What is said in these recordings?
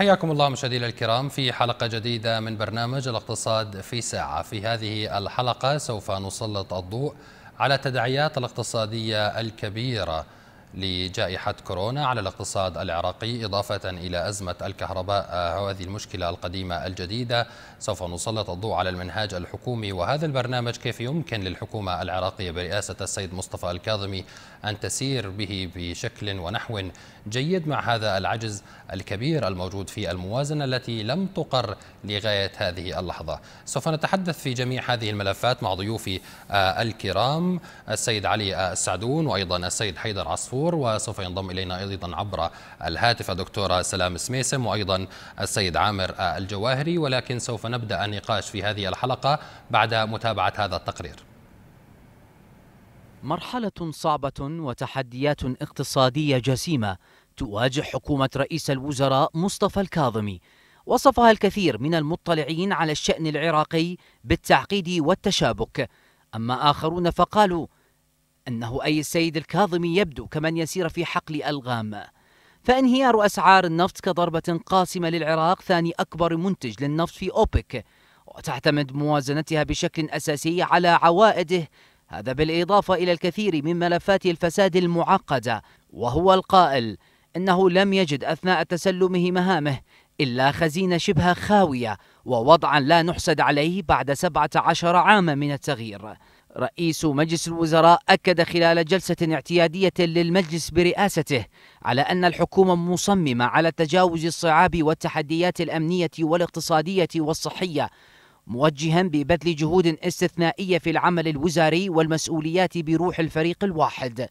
حياكم الله مشاهدينا الكرام في حلقة جديدة من برنامج الاقتصاد في ساعة. في هذه الحلقة سوف نسلط الضوء على التداعيات الاقتصادية الكبيرة. لجائحة كورونا على الاقتصاد العراقي إضافة إلى أزمة الكهرباء هذه المشكلة القديمة الجديدة. سوف نسلط الضوء على المنهاج الحكومي وهذا البرنامج كيف يمكن للحكومة العراقية برئاسة السيد مصطفى الكاظمي أن تسير به بشكل ونحو جيد مع هذا العجز الكبير الموجود في الموازنة التي لم تقر لغاية هذه اللحظة. سوف نتحدث في جميع هذه الملفات مع ضيوفي الكرام السيد علي السعدون وأيضا السيد حيدر عصفور. وسوف ينضم إلينا أيضا عبر الهاتف الدكتورة سلام سميسم وأيضا السيد عامر الجواهري. ولكن سوف نبدأ النقاش في هذه الحلقة بعد متابعة هذا التقرير. مرحلة صعبة وتحديات اقتصادية جسيمة تواجه حكومة رئيس الوزراء مصطفى الكاظمي. وصفها الكثير من المطلعين على الشأن العراقي بالتعقيد والتشابك. أما آخرون فقالوا أنه أي السيد الكاظمي يبدو كمن يسير في حقل ألغام. فانهيار أسعار النفط كضربة قاسمة للعراق ثاني أكبر منتج للنفط في أوبك وتعتمد موازنتها بشكل أساسي على عوائده. هذا بالإضافة إلى الكثير من ملفات الفساد المعقدة. وهو القائل إنه لم يجد أثناء تسلمه مهامه إلا خزينة شبه خاوية ووضعا لا نحسد عليه بعد 17 عاما من التغيير. رئيس مجلس الوزراء أكد خلال جلسة اعتيادية للمجلس برئاسته على أن الحكومة مصممة على تجاوز الصعاب والتحديات الأمنية والاقتصادية والصحية موجها ببذل جهود استثنائية في العمل الوزاري والمسؤوليات بروح الفريق الواحد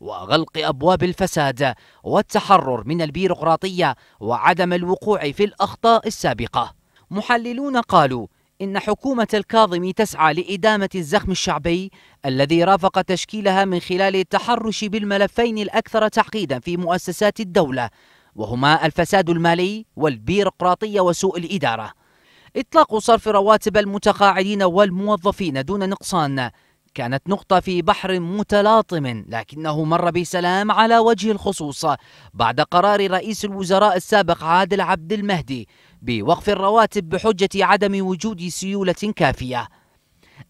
وغلق أبواب الفساد والتحرر من البيروقراطية وعدم الوقوع في الأخطاء السابقة. محللون قالوا إن حكومة الكاظمي تسعى لإدامة الزخم الشعبي الذي رافق تشكيلها من خلال التحرش بالملفين الأكثر تعقيدا في مؤسسات الدولة وهما الفساد المالي والبيروقراطية وسوء الإدارة. إطلاق صرف رواتب المتقاعدين والموظفين دون نقصان كانت نقطة في بحر متلاطم لكنه مر بسلام على وجه الخصوص بعد قرار رئيس الوزراء السابق عادل عبد المهدي بوقف الرواتب بحجة عدم وجود سيولة كافية.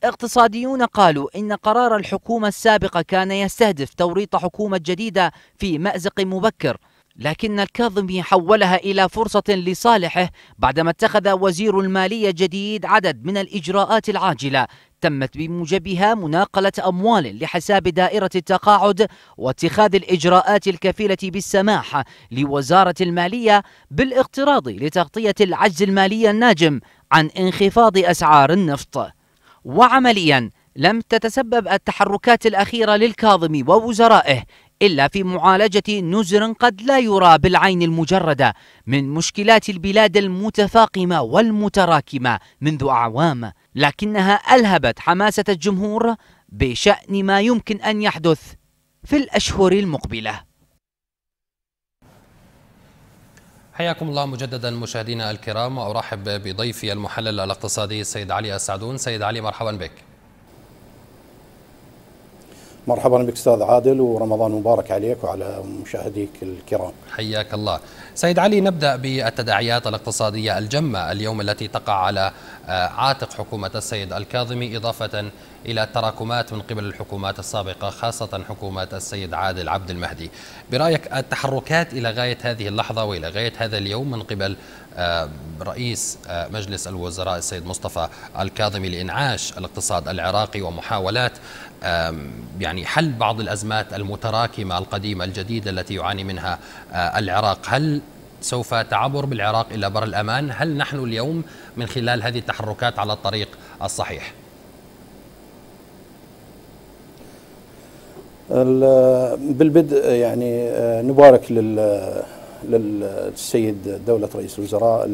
اقتصاديون قالوا إن قرار الحكومة السابقة كان يستهدف توريط حكومة جديدة في مأزق مبكر لكن الكاظمي حولها إلى فرصة لصالحه بعدما اتخذ وزير المالية جديد عدد من الإجراءات العاجلة. تمت بموجبها مناقلة أموال لحساب دائرة التقاعد واتخاذ الإجراءات الكفيلة بالسماح لوزارة المالية بالاقتراض لتغطية العجز المالي الناجم عن انخفاض أسعار النفط. وعمليا لم تتسبب التحركات الأخيرة للكاظمي ووزرائه إلا في معالجة نزر قد لا يرى بالعين المجردة من مشكلات البلاد المتفاقمة والمتراكمة منذ أعوام لكنها ألهبت حماسة الجمهور بشأن ما يمكن أن يحدث في الأشهر المقبلة. حياكم الله مجددا مشاهدينا الكرام وأرحب بضيفي المحلل الاقتصادي السيد علي السعدون. سيد علي مرحبا بك. مرحبا بك أستاذ عادل ورمضان مبارك عليك وعلى مشاهديك الكرام. حياك الله. سيد علي نبدأ بالتداعيات الاقتصادية الجمة اليوم التي تقع على عاتق حكومة السيد الكاظمي إضافة إلى التراكمات من قبل الحكومات السابقة خاصة حكومة السيد عادل عبد المهدي. برأيك التحركات إلى غاية هذه اللحظة وإلى غاية هذا اليوم من قبل رئيس مجلس الوزراء السيد مصطفى الكاظمي لإنعاش الاقتصاد العراقي ومحاولات يعني حل بعض الأزمات المتراكمة القديمة الجديدة التي يعاني منها العراق، هل سوف تعبر بالعراق إلى بر الأمان؟ هل نحن اليوم من خلال هذه التحركات على الطريق الصحيح؟ بالبدء يعني نبارك لل للسيد دولة رئيس الوزراء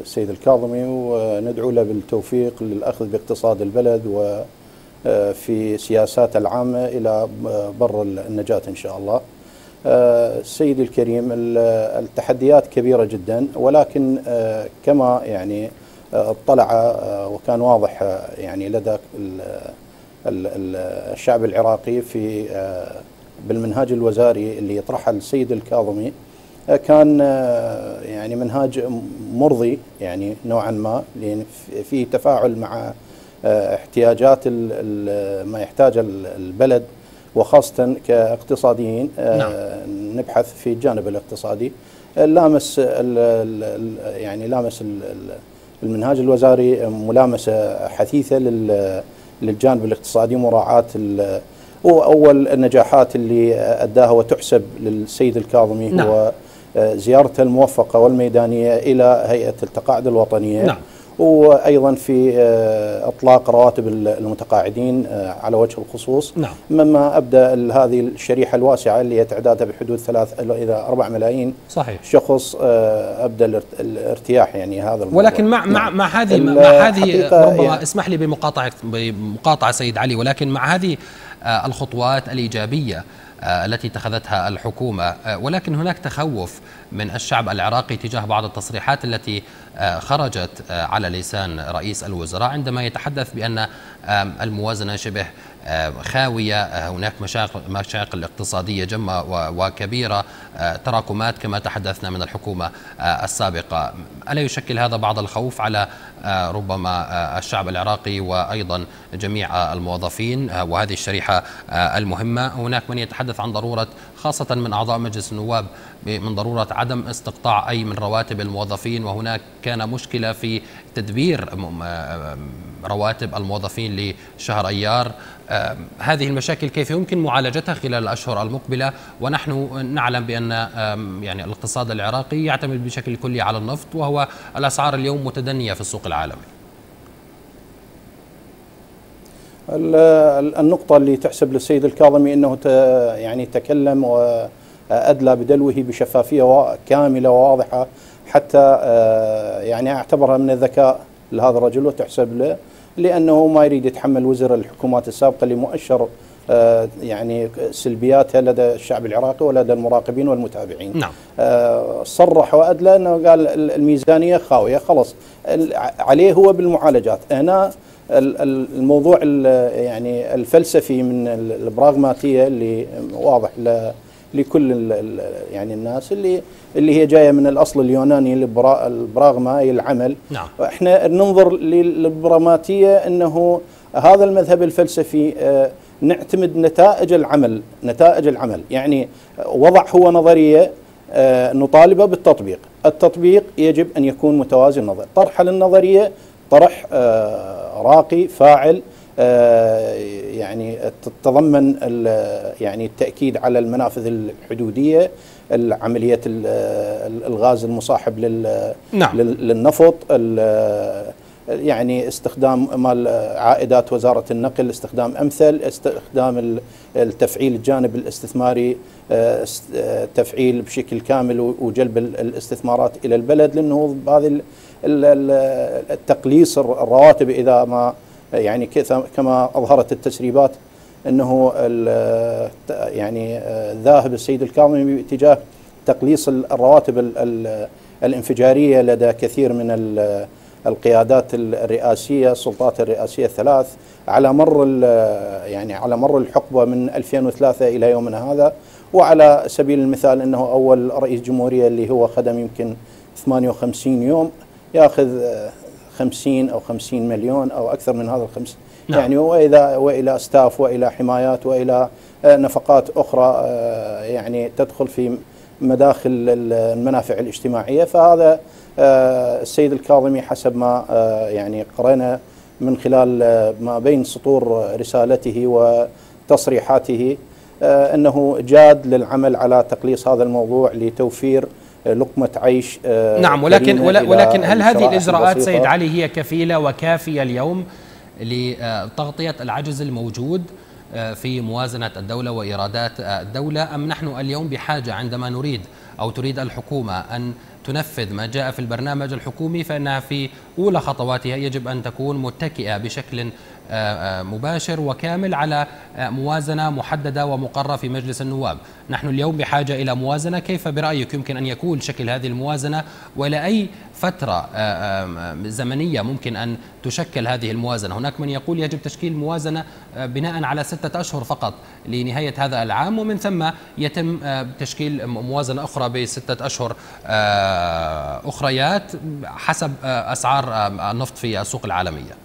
السيد الكاظمي وندعو له بالتوفيق للأخذ باقتصاد البلد وفي سياسات العامة إلى بر النجاة إن شاء الله. سيدي الكريم التحديات كبيرة جدا ولكن كما يعني اطلع وكان واضح يعني لدى الشعب العراقي في بالمنهاج الوزاري اللي يطرحه السيد الكاظمي كان يعني منهاج مرضي يعني نوعا ما في تفاعل مع احتياجات ما يحتاج البلد وخاصة كاقتصاديين نعم. نبحث في الجانب الاقتصادي لامس يعني لامس المنهاج الوزاري ملامسة حثيثة للجانب الاقتصادي مراعاة وأول النجاحات اللي أداها وتحسب للسيد الكاظمي نعم. هو زيارته الموفقة والميدانية إلى هيئة التقاعد الوطنية نعم. وأيضا في آه، إطلاق رواتب المتقاعدين آه، على وجه الخصوص نعم. مما أبدأ هذه الشريحة الواسعة اللي تعدادها بحدود ثلاث إلى أربع ملايين صحيح شخص آه، أبدأ الارتياح يعني هذا الموضوع. ولكن مع مع نعم. مع هذه مع هذه ربما يعني اسمح لي بمقاطعة بمقاطعة سيد علي ولكن مع هذه الخطوات الإيجابية التي اتخذتها الحكومة. ولكن هناك تخوف من الشعب العراقي تجاه بعض التصريحات التي آه، خرجت آه، على لسان رئيس الوزراء عندما يتحدث بأن الموازنة شبه خاوية آه، هناك مشاكل اقتصادية جمة وكبيرة تراكمات كما تحدثنا من الحكومة السابقة. ألا يشكل هذا بعض الخوف على ربما الشعب العراقي وأيضا جميع الموظفين وهذه الشريحة المهمة. هناك من يتحدث عن ضرورة خاصة من أعضاء مجلس النواب من ضرورة عدم استقطاع أي من رواتب الموظفين وهناك كان مشكلة في تدبير رواتب الموظفين لشهر أيار. هذه المشاكل كيف يمكن معالجتها خلال الأشهر المقبلة؟ ونحن نعلم بأن يعني الاقتصاد العراقي يعتمد بشكل كلي على النفط وهو الأسعار اليوم متدنية في السوق العالمي. النقطة اللي تحسب للسيد الكاظمي أنه يعني تكلم وأدلى بدلوه بشفافية كاملة وواضحة حتى آه، يعني أعتبرها من الذكاء لهذا الرجل وتحسب له لأنه ما يريد يتحمل وزر الحكومات السابقة لمؤشر آه، يعني سلبياتها لدى الشعب العراقي ولدى المراقبين والمتابعين. نعم. آه، صرح وأدلى أنه قال الميزانية خاوية خلص عليه هو بالمعالجات. هنا الموضوع يعني الفلسفي من البراغماتية اللي واضح لكل يعني الناس اللي اللي هي جاية من الأصل اليوناني البراغما أي العمل. نعم. إحنا ننظر للبراغماتيه إنه هذا المذهب الفلسفي آه، نعتمد نتائج العمل نتائج العمل. يعني وضع هو نظرية آه، نطالبه بالتطبيق. التطبيق يجب أن يكون متوازي النظر. طرح للنظرية طرح آه، راقي فاعل يعني تتضمن يعني التأكيد على المنافذ الحدودية العملية الغاز المصاحب لل نعم. للنفط يعني استخدام مال عائدات وزارة النقل استخدام أمثل استخدام التفعيل الجانب الاستثماري آه، تفعيل بشكل كامل وجلب الاستثمارات إلى البلد للنهوض بهذه التقليص الرواتب إذا ما يعني كما أظهرت التسريبات إنه يعني ذاهب السيد الكاظمي باتجاه تقليص الرواتب الانفجارية لدى كثير من القيادات الرئاسية السلطات الرئاسية الثلاث على مر يعني على مر الحقبة من 2003 إلى يومنا هذا وعلى سبيل المثال إنه أول رئيس جمهورية اللي هو خدم يمكن 58 يوم ياخذ 50 أو 50 مليون أو أكثر من هذا الخمس نعم. يعني والى وإلى ستاف وإلى حمايات وإلى آه، نفقات أخرى آه، يعني تدخل في مداخل المنافع الاجتماعية فهذا آه، السيد الكاظمي حسب ما يعني قرأنا من خلال ما بين سطور رسالته وتصريحاته أنه جاد للعمل على تقليص هذا الموضوع لتوفير لقمة عيش آه، نعم ولكن ولكن هل هذه الإجراءات سيد علي هي كفيلة وكافية اليوم لتغطية العجز الموجود آه، في موازنة الدولة وإيرادات الدولة أم نحن اليوم بحاجة عندما نريد أو تريد الحكومة أن تنفذ ما جاء في البرنامج الحكومي فإنها في أولى خطواتها يجب أن تكون متكئة بشكل مباشر وكامل على موازنة محددة ومقررة في مجلس النواب. نحن اليوم بحاجة إلى موازنة. كيف برأيك يمكن أن يكون شكل هذه الموازنة؟ وإلى أي فترة زمنية ممكن أن تشكل هذه الموازنة؟ هناك من يقول يجب تشكيل موازنة بناء على ستة أشهر فقط لنهاية هذا العام ومن ثم يتم تشكيل موازنة أخرى بستة أشهر أخريات حسب أسعار النفط في السوق العالمية.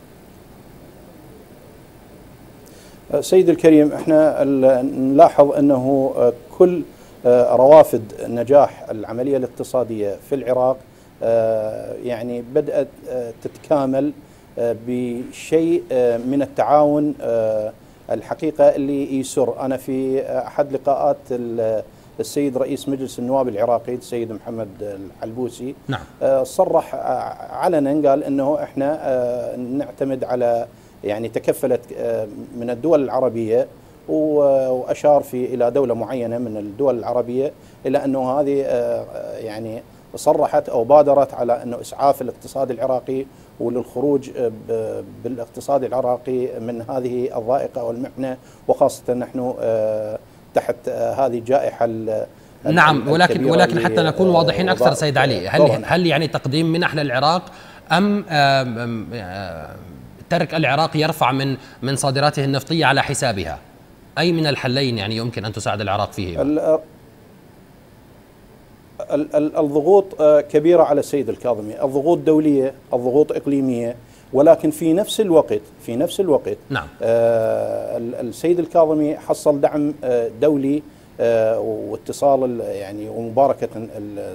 سيد الكريم إحنا نلاحظ أنه كل روافد نجاح العملية الاقتصادية في العراق يعني بدأت تتكامل بشيء من التعاون الحقيقة اللي يسر أنا في أحد لقاءات السيد رئيس مجلس النواب العراقي السيد محمد الحلبوسي نعم. صرح علنا قال إنه إحنا نعتمد على يعني تكفلت من الدول العربية وأشار في إلى دولة معينة من الدول العربية إلى أنه هذه يعني صرحت أو بادرت على أنه إسعاف الاقتصاد العراقي وللخروج بالاقتصاد العراقي من هذه الضائقة والمحنة وخاصة نحن تحت هذه الجائحه نعم ولكن ولكن حتى نكون واضحين أكثر سيد علي هل هل يعني تقديم منح للعراق آم ترك العراق يرفع من من صادراته النفطية على حسابها. أي من الحلين يعني يمكن أن تساعد العراق فيه؟ الضغوط كبيرة على السيد الكاظمي. الضغوط دولية الضغوط إقليمية ولكن في نفس الوقت في نفس الوقت نعم. آه السيد الكاظمي حصل دعم دولي آه واتصال يعني ومباركة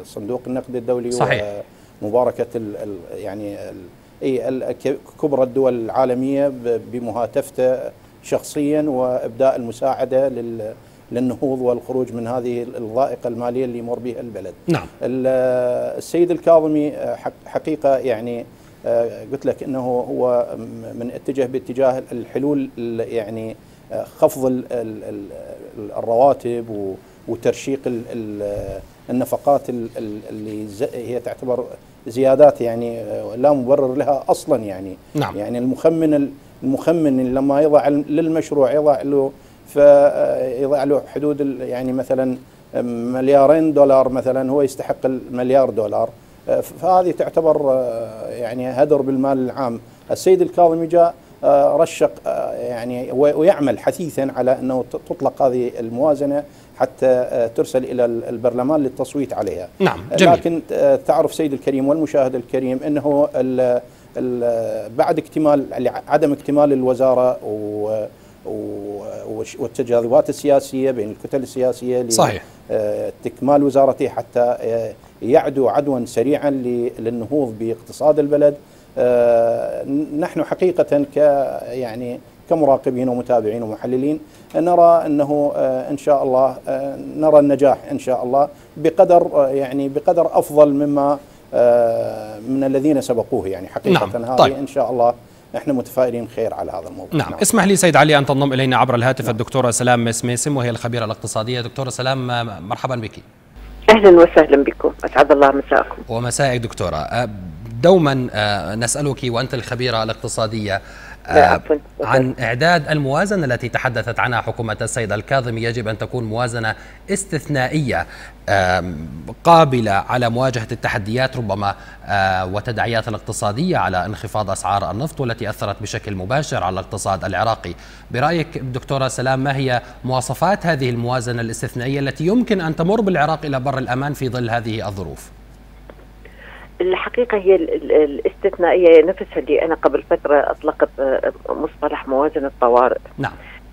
صندوق النقد الدولي صحيح. ومباركة ال يعني ال إي كبرى الدول العالمية بمهاتفته شخصيا وإبداء المساعدة لل للنهوض والخروج من هذه الضائقة المالية اللي يمر بها البلد. نعم. السيد الكاظمي حقيقة يعني قلت لك إنه هو من اتجه باتجاه الحلول يعني خفض الرواتب وترشيق النفقات اللي هي تعتبر زيادات يعني لا مبرر لها أصلا يعني. نعم. يعني المخمن المخمن لما يضع للمشروع يضع له فيضع له حدود يعني مثلا مليارين دولار مثلا هو يستحق المليار دولار. فهذه تعتبر يعني هدر بالمال العام. السيد الكاظمي جاء رشق يعني ويعمل حثيثا على أنه تطلق هذه الموازنة. حتى ترسل إلى البرلمان للتصويت عليها. نعم جميل. لكن تعرف سيد الكريم والمشاهد الكريم إنه ال ال بعد اكتمال عدم اكتمال الوزارة و والتجاذبات السياسية بين الكتل السياسية صحيح. تكمال وزارته حتى يعدو عدوا سريعا للنهوض باقتصاد البلد. نحن حقيقه ك يعني كمراقبين ومتابعين ومحللين نرى أنه إن شاء الله نرى النجاح إن شاء الله بقدر يعني بقدر أفضل مما من الذين سبقوه يعني حقيقة نعم. هذه طيب. إن شاء الله إحنا متفائلين خير على هذا الموضوع نعم. نعم اسمح لي سيد علي أن تنضم إلينا عبر الهاتف نعم. الدكتورة سلام مسميسم وهي الخبيرة الاقتصادية دكتورة سلام مرحبا بك أهلا وسهلا بكم أسعد الله مساءكم ومسائك دكتورة دوما نسألك وأنت الخبيرة الاقتصادية عن إعداد الموازنة التي تحدثت عنها حكومة السيد الكاظمي يجب أن تكون موازنة استثنائية قابلة على مواجهة التحديات ربما وتداعيات الاقتصادية على انخفاض أسعار النفط والتي أثرت بشكل مباشر على الاقتصاد العراقي برأيك دكتورة سلام ما هي مواصفات هذه الموازنة الاستثنائية التي يمكن أن تمر بالعراق إلى بر الأمان في ظل هذه الظروف؟ الحقيقة هي الاستثنائية نفسها اللي أنا قبل فترة أطلقت مصطلح موازنة طوارئ نعم.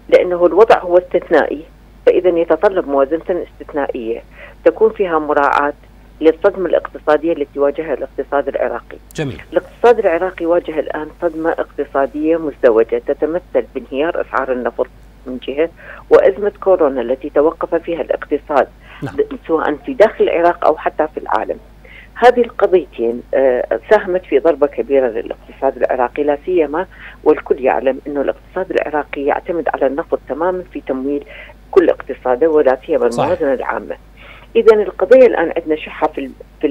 لأنه الوضع هو استثنائي فإذا يتطلب موازنة استثنائية. تكون فيها مراعاة للصدمة الاقتصادية التي واجهها الاقتصاد العراقي. جميل. الاقتصاد العراقي واجه الآن صدمة اقتصادية مزدوجة تتمثل بانهيار أسعار النفط من جهة وأزمة كورونا التي توقف فيها الاقتصاد نعم. سواء في داخل العراق أو حتى في العالم. هذه القضيتين ساهمت في ضربة كبيرة للاقتصاد العراقي لا سيما والكل يعلم إنه الاقتصاد العراقي يعتمد على النفط تماما في تمويل كل اقتصاده ولا سيما الموازنة العامة. اذا القضية الآن عندنا شحة في في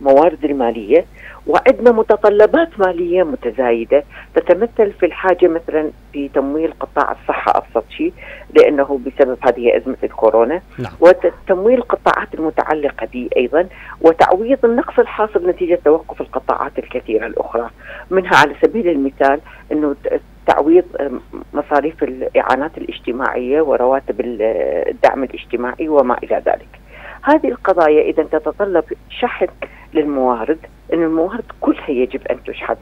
الموارد المالية وعندنا متطلبات مالية متزايدة تتمثل في الحاجة مثلا في تمويل قطاع الصحة أبسط شيء لأنه بسبب هذه أزمة الكورونا نعم. وتمويل القطاعات المتعلقة به أيضا وتعويض النقص الحاصل نتيجة توقف القطاعات الكثيرة الأخرى منها على سبيل المثال إنه تعويض مصاريف الإعانات الاجتماعية ورواتب الدعم الاجتماعي وما إلى ذلك. هذه القضايا اذا تتطلب شحن للموارد أن الموارد كلها يجب أن تشحذ.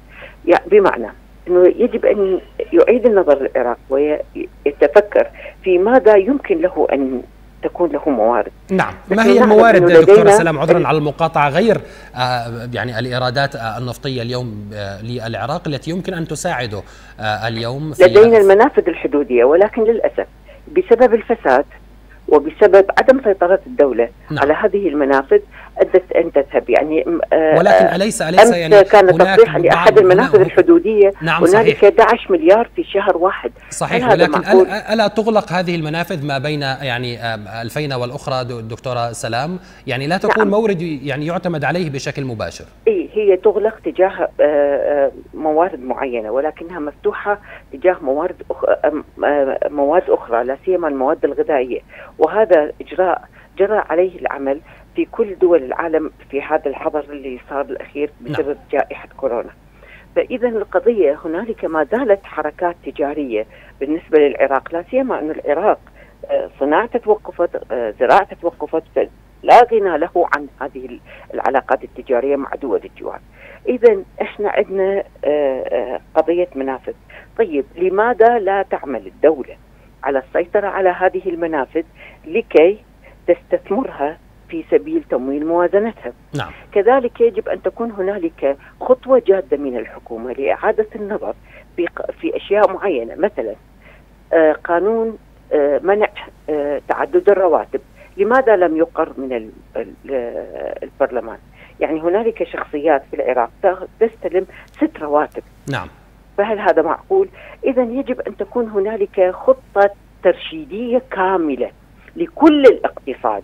يعني بمعنى أنه يجب أن يعيد النظر للعراق ويتفكر في ماذا يمكن له أن تكون له موارد. نعم. ما هي الموارد دكتورة سلام عذرا على المقاطعة غير آه يعني الإيرادات آه النفطية اليوم آه للعراق التي يمكن أن تساعده اليوم في لدينا المنافذ الحدودية ولكن للأسف بسبب الفساد وبسبب عدم سيطرة الدولة نعم. على هذه المنافذ أن تذهب. يعني آه ولكن أليس أليس يعني كان تصريح لأحد المنافذ الحدودية. نعم هنالك 11 مليار في شهر واحد. صحيح ولكن ألا, ألا تغلق هذه المنافذ ما بين يعني الفينة والأخرى دكتورة سلام؟ يعني لا تكون نعم. مورد يعني يعتمد عليه بشكل مباشر. إيه هي تغلق تجاه موارد معينة ولكنها مفتوحة تجاه موارد. مواد أخرى لا سيما المواد الغذائية. وهذا إجراء جرى عليه العمل في كل دول العالم في هذا الحظر اللي صار الأخير بسبب نعم. جائحة كورونا. فإذا القضية هنالك ما زالت حركات تجارية بالنسبة للعراق لا سيما أن العراق صناعته توقفت زراعته توقفت لا غنى له عن هذه العلاقات التجارية مع دول الجوار. إذا إحنا عندنا قضية منافذ. طيب لماذا لا تعمل الدولة على السيطرة على هذه المنافذ لكي تستثمرها في سبيل تمويل موازنتها. نعم. كذلك يجب أن تكون هنالك خطوة جادة من الحكومة لإعادة النظر في, في أشياء معينة. مثلا آه قانون آه منع آه تعدد الرواتب. لماذا لم يقر من البرلمان؟ يعني هنالك شخصيات في العراق تستلم ست رواتب. نعم. فهل هذا معقول؟ إذا يجب أن تكون هنالك خطة ترشيدية كاملة لكل الاقتصاد.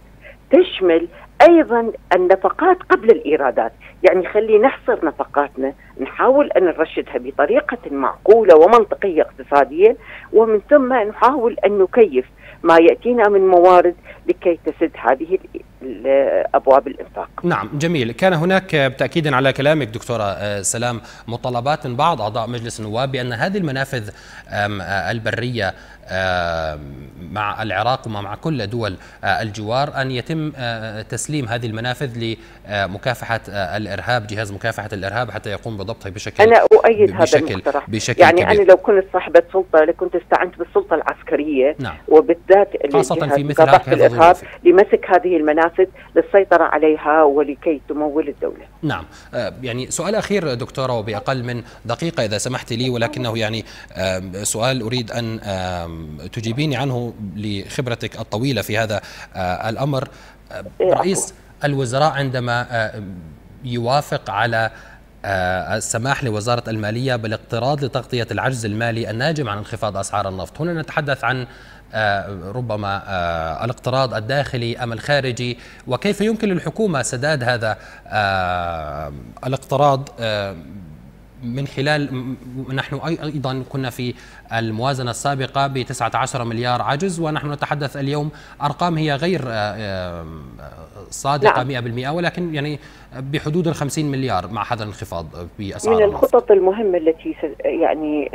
تشمل أيضا النفقات قبل الإيرادات، يعني خلي نحصر نفقاتنا، نحاول أن نرشدها بطريقة معقولة ومنطقية اقتصاديا، ومن ثم نحاول أن نكيف. ما يأتينا من موارد لكي تسد هذه ابواب الإنفاق. نعم جميل، كان هناك تاكيدا على كلامك دكتورة سلام مطالبات من بعض أعضاء مجلس النواب بأن هذه المنافذ البرية مع العراق ومع كل دول الجوار أن يتم تسليم هذه المنافذ لمكافحة الإرهاب، جهاز مكافحة الإرهاب حتى يقوم بضبطها بشكل أنا أؤيد هذا المقترح بشكل يعني كبير. أنا لو كنت صاحبة سلطة لكنت استعنت بالسلطة العسكرية نعم. وبالذات خاصة في مثل هذه الإرهاب لمسك هذه المنافذ للسيطرة عليها ولكي تمول الدولة. نعم يعني سؤال أخير دكتورة وبأقل من دقيقة إذا سمحت لي ولكنه يعني سؤال أريد أن تجيبيني عنه لخبرتك الطويلة في هذا الأمر إيه، رئيس الوزراء عندما يوافق على السماح لوزارة المالية بالاقتراض لتغطية العجز المالي الناجم عن انخفاض أسعار النفط. هنا نتحدث عن ربما الاقتراض الداخلي أم الخارجي وكيف يمكن للحكومة سداد هذا الاقتراض من خلال نحن أيضا كنا في الموازنة السابقة ب 19 مليار عجز ونحن نتحدث اليوم أرقام هي غير صادقة نعم. 100% ولكن يعني بحدود ال 50 مليار مع هذا الانخفاض بأسعار من الخطط المهمة التي يعني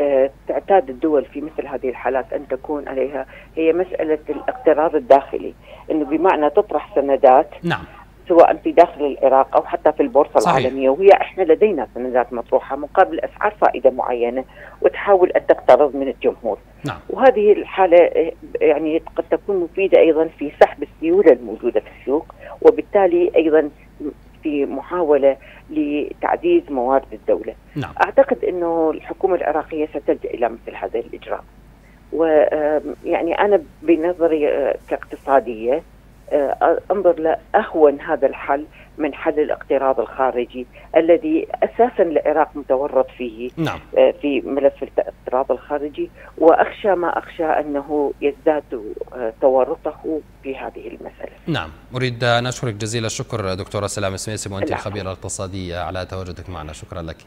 تعتاد الدول في مثل هذه الحالات أن تكون عليها هي مسألة الاقتراض الداخلي إنه بمعنى تطرح سندات نعم سواء في داخل العراق أو حتى في البورصة صحيح. العالمية وهي إحنا لدينا سندات مطروحة مقابل أسعار فائدة معينة وتحاول أن تقترض من الجمهور. نعم. وهذه الحالة يعني قد تكون مفيدة أيضا في سحب السيولة الموجودة في السوق وبالتالي أيضا في محاولة لتعزيز موارد الدولة. نعم. أعتقد إنه الحكومة العراقية ستلجأ إلى مثل هذا الإجراء. ويعني أنا بنظري كاقتصادية أنظر لاهون هذا الحل من حل الاقتراض الخارجي الذي أساسا العراق متورط فيه نعم. في ملف الاقتراض الخارجي وأخشى ما أخشى أنه يزداد تورطه في هذه المسألة. نعم، أريد أن أشكرك جزيل الشكر دكتورة سلام السميسي وانت الخبيره الاقتصاديه على تواجدك معنا، شكرا لك.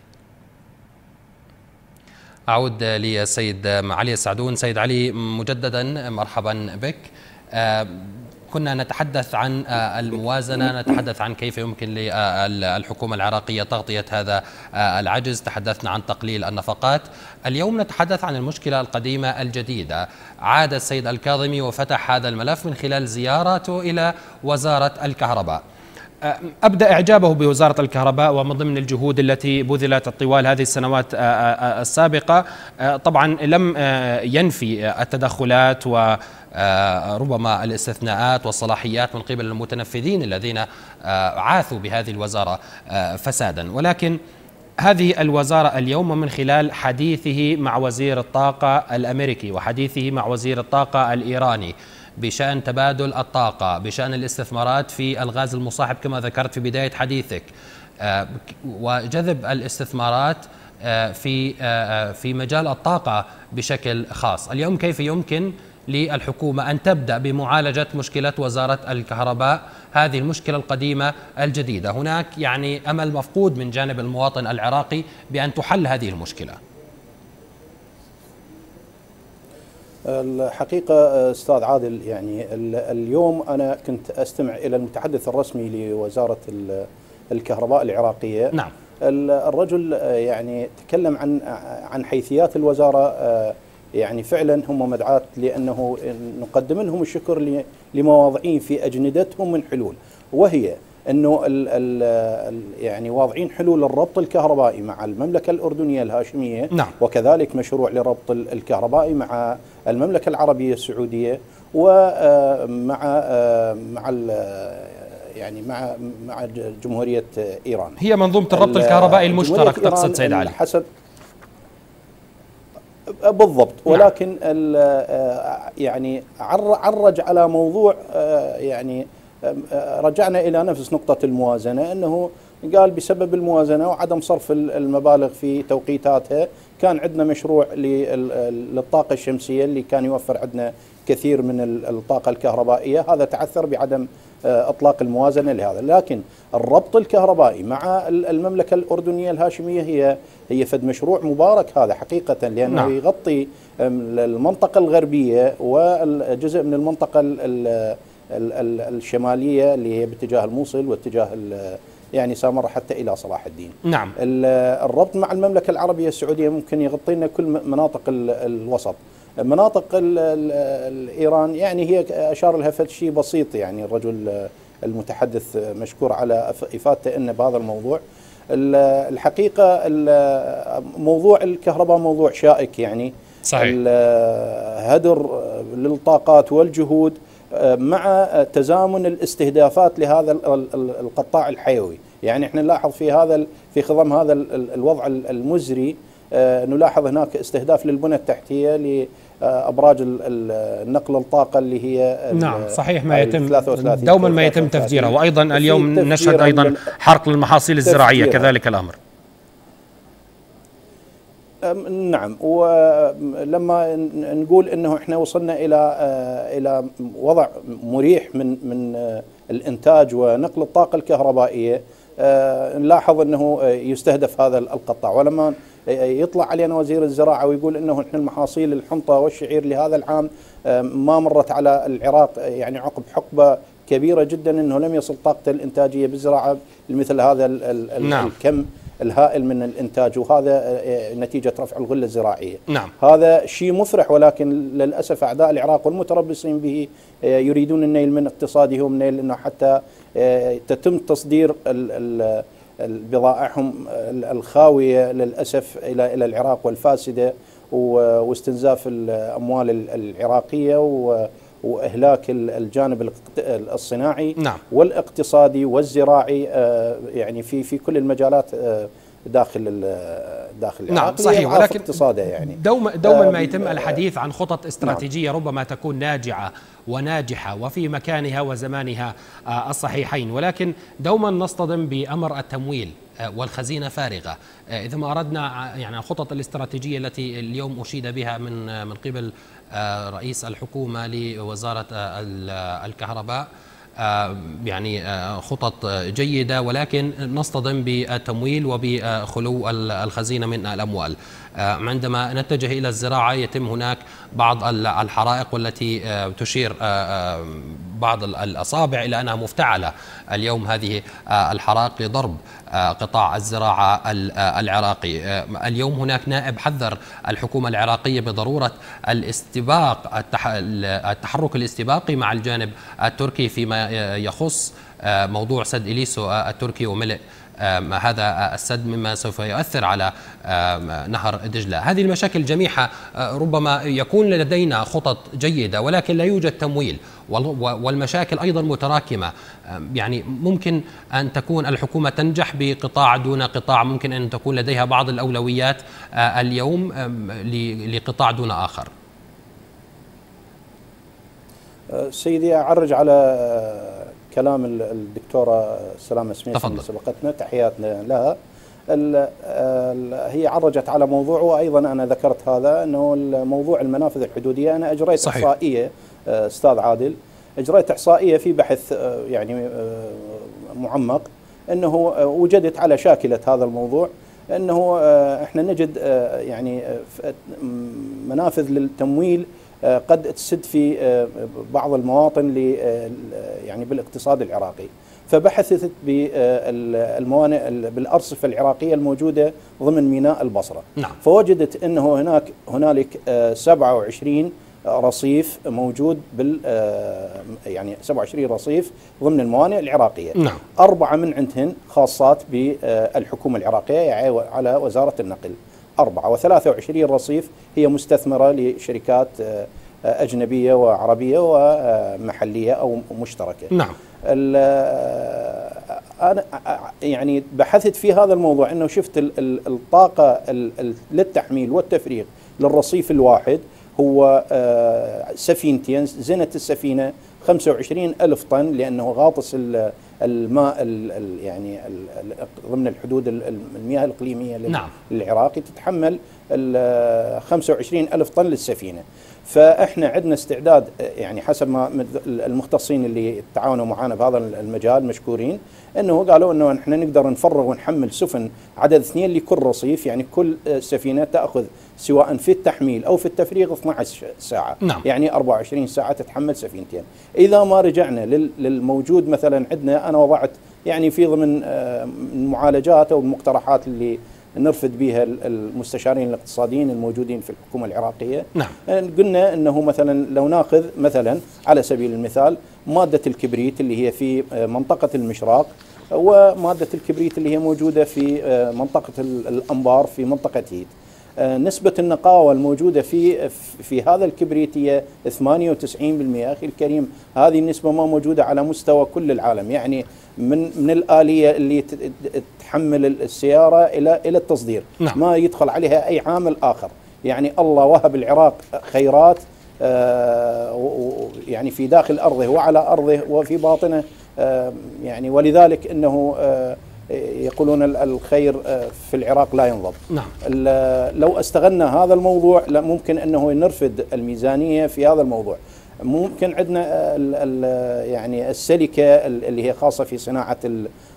أعود للسيد علي السعدون سيد علي مجددا مرحبا بك كنا نتحدث عن الموازنة نتحدث عن كيف يمكن للحكومة العراقية تغطية هذا العجز. تحدثنا عن تقليل النفقات. اليوم نتحدث عن المشكلة القديمة الجديدة. عاد السيد الكاظمي وفتح هذا الملف من خلال زيارته إلى وزارة الكهرباء. أبدأ إعجابه بوزارة الكهرباء ومن ضمن الجهود التي بذلت طوال هذه السنوات السابقة. طبعا لم ينفي التدخلات وربما الاستثناءات والصلاحيات من قبل المتنفذين الذين عاثوا بهذه الوزارة فسادا. ولكن هذه الوزارة اليوم من خلال حديثه مع وزير الطاقة الأمريكي وحديثه مع وزير الطاقة الإيراني بشأن تبادل الطاقة بشأن الاستثمارات في الغاز المصاحب كما ذكرت في بداية حديثك وجذب الاستثمارات في في مجال الطاقة بشكل خاص. اليوم كيف يمكن للحكومة أن تبدأ بمعالجة مشكلة وزارة الكهرباء هذه المشكلة القديمة الجديدة. هناك يعني أمل مفقود من جانب المواطن العراقي بأن تحل هذه المشكلة. الحقيقة أستاذ عادل يعني اليوم أنا كنت أستمع إلى المتحدث الرسمي لوزارة الكهرباء العراقية. نعم. الرجل يعني تكلم عن عن حيثيات الوزارة يعني فعلا هم مدعاة لأنه نقدم لهم الشكر لمواضعين في أجندتهم من حلول وهي أنه ال ال يعني واضعين حلول الربط الكهربائي مع المملكة الأردنية الهاشمية نعم. وكذلك مشروع لربط الكهربائي مع المملكة العربية السعودية ومع مع يعني مع مع جمهورية إيران هي منظومة الربط الكهربائي المشترك تقصد سيد علي حسب بالضبط ولكن نعم. يعني عرج على موضوع يعني رجعنا إلى نفس نقطة الموازنة إنه قال بسبب الموازنة وعدم صرف المبالغ في توقيتاتها كان عندنا مشروع للطاقة الشمسية اللي كان يوفر عندنا كثير من الطاقة الكهربائية هذا تعثر بعدم إطلاق الموازنة لهذا لكن الربط الكهربائي مع المملكة الأردنية الهاشمية هي هي فد مشروع مبارك هذا حقيقة لأنه نعم. يغطي المنطقة الغربية وجزء من المنطقة الشمالية اللي هي باتجاه الموصل واتجاه يعني سامر حتى إلى صلاح الدين. نعم. الربط مع المملكة العربية السعودية ممكن يغطي لنا كل مناطق الوسط. مناطق الإيران يعني هي أشار لها فد شيء بسيط يعني الرجل المتحدث مشكور على إفادته انه بهذا الموضوع. الحقيقة موضوع الكهرباء موضوع شائك يعني صحيح. الهدر للطاقات والجهود مع تزامن الاستهدافات لهذا القطاع الحيوي. يعني إحنا نلاحظ في هذا في خضم هذا الوضع المزري نلاحظ هناك استهداف للبنى التحتية لابراج النقل الطاقة اللي هي نعم صحيح ما يتم دوما ما يتم تفجيرها وأيضا اليوم نشهد أيضا حرق للمحاصيل الزراعية كذلك الأمر. نعم. ولما نقول إنه إحنا وصلنا إلى إلى وضع مريح من من الإنتاج ونقل الطاقة الكهربائية نلاحظ إنه يستهدف هذا القطاع. ولما يطلع علينا وزير الزراعة ويقول إنه إحنا المحاصيل الحنطة والشعير لهذا العام ما مرت على العراق يعني عقب حقبة كبيرة جدا إنه لم يصل طاقته الإنتاجية بالزراعة لمثل هذا نعم. الكم. الهائل من الإنتاج وهذا نتيجة رفع الغلة الزراعية. نعم. هذا شيء مفرح ولكن للأسف أعداء العراق والمتربصين به يريدون النيل من اقتصادهم نيل إنه حتى تتم تصدير بضائعهم الخاوية للأسف إلى إلى العراق والفاسدة واستنزاف الأموال العراقية وإهلاك الجانب الصناعي نعم. والاقتصادي والزراعي يعني في في كل المجالات داخل داخل العراق. نعم صحيح ولكن اقتصاده يعني. دوما دوما ما يتم الحديث عن خطط استراتيجية نعم ربما تكون ناجعة وناجحة وفي مكانها وزمانها الصحيحين. ولكن دوما نصطدم بأمر التمويل. والخزينة فارغة. إذا ما أردنا يعني الخطط الاستراتيجية التي اليوم اشيد بها من من قبل رئيس الحكومة لوزارة الكهرباء آه، يعني آه، خطط جيدة ولكن نصطدم بالتمويل وبخلو الخزينة من الأموال. آه، عندما نتجه إلى الزراعة يتم هناك بعض الحرائق والتي تشير بعض الأصابع إلى أنها مفتعلة. اليوم هذه الحرائق لضرب قطاع الزراعة العراقي. اليوم هناك نائب حذر الحكومة العراقية بضرورة الاستباق التحرك الاستباقي مع الجانب التركي فيما يخص موضوع سد إليسو التركي وملء. هذا السد مما سوف يؤثر على نهر دجلة. هذه المشاكل جميعها ربما يكون لدينا خطط جيدة ولكن لا يوجد تمويل والمشاكل أيضا متراكمة. يعني ممكن أن تكون الحكومة تنجح بقطاع دون قطاع ممكن أن تكون لديها بعض الأولويات اليوم لقطاع دون آخر. سيدي أعرج على كلام الدكتورة سلامة سميث اللي سبقتنا تحياتنا لها. هي عرجت على موضوع وأيضا أنا ذكرت هذا إنه موضوع المنافذ الحدودية. أنا أجريت صحيح. إحصائية آه، أستاذ عادل أجريت إحصائية في بحث آه، يعني آه، معمق إنه وجدت على شاكلة هذا الموضوع إنه إحنا نجد يعني منافذ للتمويل قد تسد في بعض المواطن يعني بالاقتصاد العراقي فبحثت بالموانئ بالأرصفة العراقية الموجودة ضمن ميناء البصرة نعم. فوجدت أنه هناك هنالك 27 رصيف موجود بال يعني 27 رصيف ضمن الموانئ العراقية نعم. أربعة من عندهن خاصات بالحكومة العراقية يعني على وزارة النقل أربعة و23 رصيف هي مستثمرة لشركات أجنبية وعربية ومحلية أو مشتركة. نعم. أنا يعني بحثت في هذا الموضوع إنه شفت الطاقة للتحميل والتفريغ للرصيف الواحد هو آه، سفينتين زنة السفينة 25 ألف طن لأنه غاطس الماء يعني ضمن الحدود المياه الإقليمية نعم. للعراق تتحمل 25 ألف طن للسفينة فإحنا عندنا استعداد يعني حسب ما المختصين اللي تعاونوا معنا في هذا المجال مشكورين إنه قالوا إنه إحنا نقدر نفرغ ونحمل سفن عدد اثنين لكل رصيف يعني كل سفينة تأخذ سواء في التحميل أو في التفريغ 12 ساعة نعم. يعني 24 ساعة تتحمل سفينتين إذا ما رجعنا للموجود مثلا عندنا أنا وضعت يعني في ضمن آه، المعالجات أو المقترحات اللي نرفد بها المستشارين الاقتصاديين الموجودين في الحكومة العراقية نعم. قلنا إنه مثلا لو ناخذ مثلا على سبيل المثال مادة الكبريت اللي هي في منطقة المشراق ومادة الكبريت اللي هي موجودة في منطقة الأنبار في منطقة هيد نسبة النقاوة الموجودة في في هذا الكبريت هي 98% أخي الكريم هذه النسبة ما موجودة على مستوى كل العالم. يعني من من الآلية اللي تحمل السيارة إلى إلى التصدير. نعم. ما يدخل عليها أي عامل آخر. يعني الله وهب العراق خيرات آه يعني في داخل أرضه وعلى أرضه وفي باطنه آه يعني ولذلك أنه آه يقولون الخير آه، في العراق لا ينضب نعم. لو استغلنا هذا الموضوع ممكن أنه نرفد الميزانية في هذا الموضوع ممكن عندنا يعني السلكة اللي هي خاصة في صناعة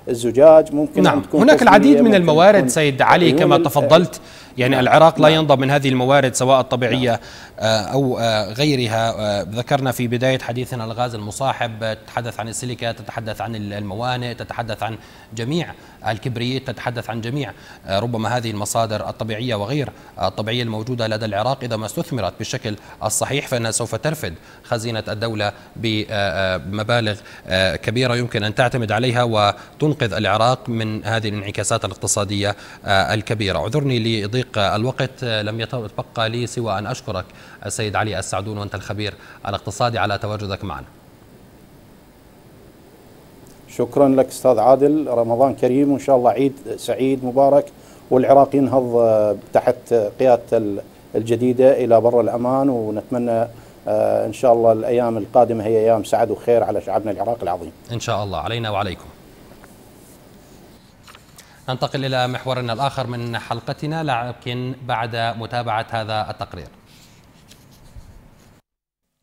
الزجاج ممكن نعم. تكون هناك العديد من الموارد سيد علي كما تفضلت يعني العراق لا نعم. ينضب من هذه الموارد سواء الطبيعية نعم. آه، أو آه، غيرها آه، ذكرنا في بداية حديثنا الغاز المصاحب تتحدث عن السيليكا تتحدث عن الموانئ تتحدث عن جميع الكبريت تتحدث عن جميع ربما هذه المصادر الطبيعية وغير الطبيعية الموجودة لدى العراق إذا ما استثمرت بالشكل الصحيح فإنها سوف ترفد خزينة الدولة بمبالغ كبيرة يمكن أن تعتمد عليها وتنقذ العراق من هذه الانعكاسات الاقتصادية الكبيرة. اعذرني لضيق الوقت لم يتبقى لي سوى أن أشكرك السيد علي السعدون وأنت الخبير الاقتصادي على تواجدك معنا. شكرا لك أستاذ عادل رمضان كريم وإن شاء الله عيد سعيد مبارك والعراق ينهض تحت قيادة الجديدة إلى بر الأمان ونتمنى إن شاء الله الأيام القادمة هي أيام سعد وخير على شعبنا العراقي العظيم. إن شاء الله علينا وعليكم. ننتقل إلى محورنا الآخر من حلقتنا لكن بعد متابعة هذا التقرير.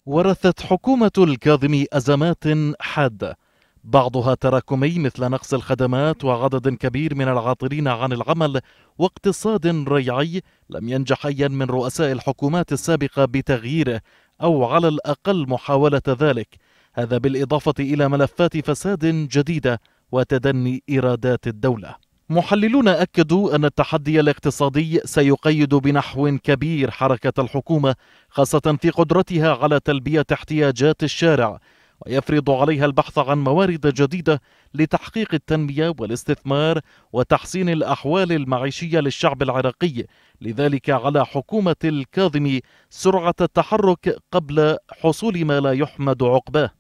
ورثت حكومة الكاظمي أزمات حادة بعضها تراكمي مثل نقص الخدمات وعدد كبير من العاطلين عن العمل واقتصاد ريعي لم ينجح أي من رؤساء الحكومات السابقة بتغييره أو على الأقل محاولة ذلك. هذا بالإضافة إلى ملفات فساد جديدة وتدني إيرادات الدولة. محللون أكدوا أن التحدي الاقتصادي سيقيد بنحو كبير حركة الحكومة خاصة في قدرتها على تلبية احتياجات الشارع. ويفرض عليها البحث عن موارد جديدة لتحقيق التنمية والاستثمار وتحسين الأحوال المعيشية للشعب العراقي. لذلك على حكومة الكاظمي سرعة التحرك قبل حصول ما لا يحمد عقباه.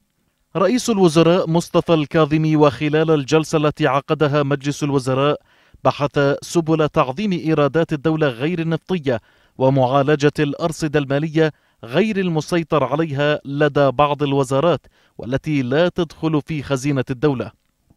رئيس الوزراء مصطفى الكاظمي وخلال الجلسة التي عقدها مجلس الوزراء بحث سبل تعظيم إيرادات الدولة غير النفطية ومعالجة الأرصدة المالية غير المسيطر عليها لدى بعض الوزارات والتي لا تدخل في خزينة الدولة.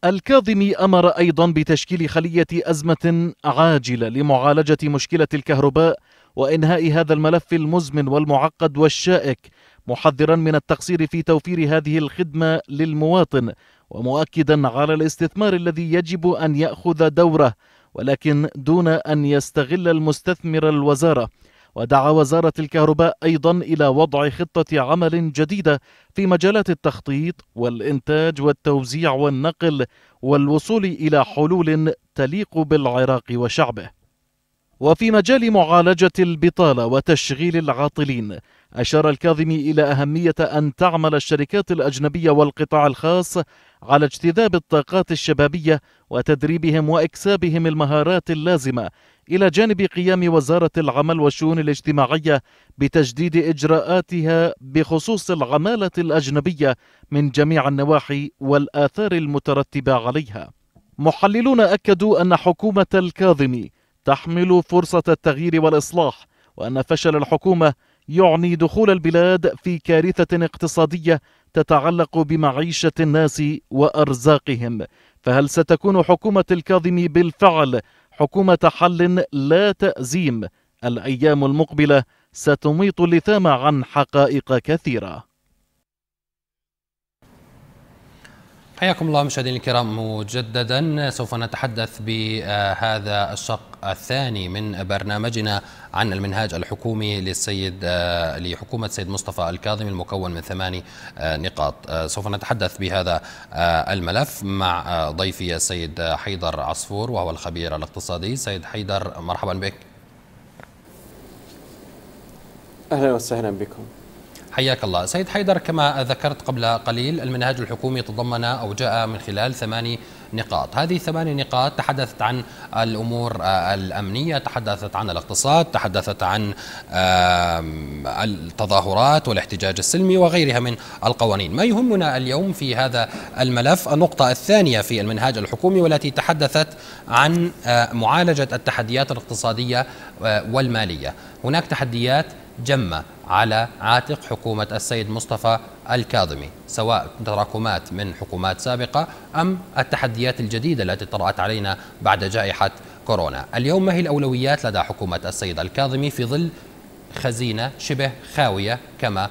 الكاظمي أمر أيضا بتشكيل خلية أزمة عاجلة لمعالجة مشكلة الكهرباء وإنهاء هذا الملف المزمن والمعقد والشائك محذرا من التقصير في توفير هذه الخدمة للمواطن ومؤكدا على الاستثمار الذي يجب أن يأخذ دوره ولكن دون أن يستغل المستثمر الوزارة. ودعا وزارة الكهرباء أيضا إلى وضع خطة عمل جديدة في مجالات التخطيط والإنتاج والتوزيع والنقل والوصول إلى حلول تليق بالعراق وشعبه. وفي مجال معالجة البطالة وتشغيل العاطلين أشار الكاظمي إلى أهمية أن تعمل الشركات الأجنبية والقطاع الخاص على اجتذاب الطاقات الشبابية وتدريبهم وإكسابهم المهارات اللازمة إلى جانب قيام وزارة العمل والشؤون الاجتماعية بتجديد إجراءاتها بخصوص العمالة الأجنبية من جميع النواحي والآثار المترتبة عليها. محللون أكدوا أن حكومة الكاظمي تحمل فرصة التغيير والإصلاح وأن فشل الحكومة يعني دخول البلاد في كارثة اقتصادية تتعلق بمعيشة الناس وأرزاقهم. فهل ستكون حكومة الكاظمي بالفعل حكومة حل لا تأزيم؟ الأيام المقبلة ستميط اللثام عن حقائق كثيرة. حياكم الله مشاهدينا الكرام مجددا. سوف نتحدث بهذا الشق الثاني من برنامجنا عن المنهاج الحكومي للسيد لحكومة السيد مصطفى الكاظمي المكون من ثماني نقاط. سوف نتحدث بهذا الملف مع ضيفي السيد حيدر عصفور وهو الخبير الاقتصادي. سيد حيدر مرحبا بك. أهلا وسهلا بكم. حياك الله. سيد حيدر كما ذكرت قبل قليل المنهاج الحكومي تضمن أو جاء من خلال ثماني نقاط. هذه ثماني نقاط تحدثت عن الأمور الأمنية تحدثت عن الاقتصاد تحدثت عن التظاهرات والاحتجاج السلمي وغيرها من القوانين. ما يهمنا اليوم في هذا الملف؟ النقطة الثانية في المنهاج الحكومي والتي تحدثت عن معالجة التحديات الاقتصادية والمالية. هناك تحديات جمة على عاتق حكومة السيد مصطفى الكاظمي سواء تراكمات من حكومات سابقة أم التحديات الجديدة التي طرأت علينا بعد جائحة كورونا. اليوم ما هي الأولويات لدى حكومة السيد الكاظمي في ظل خزينة شبه خاوية كما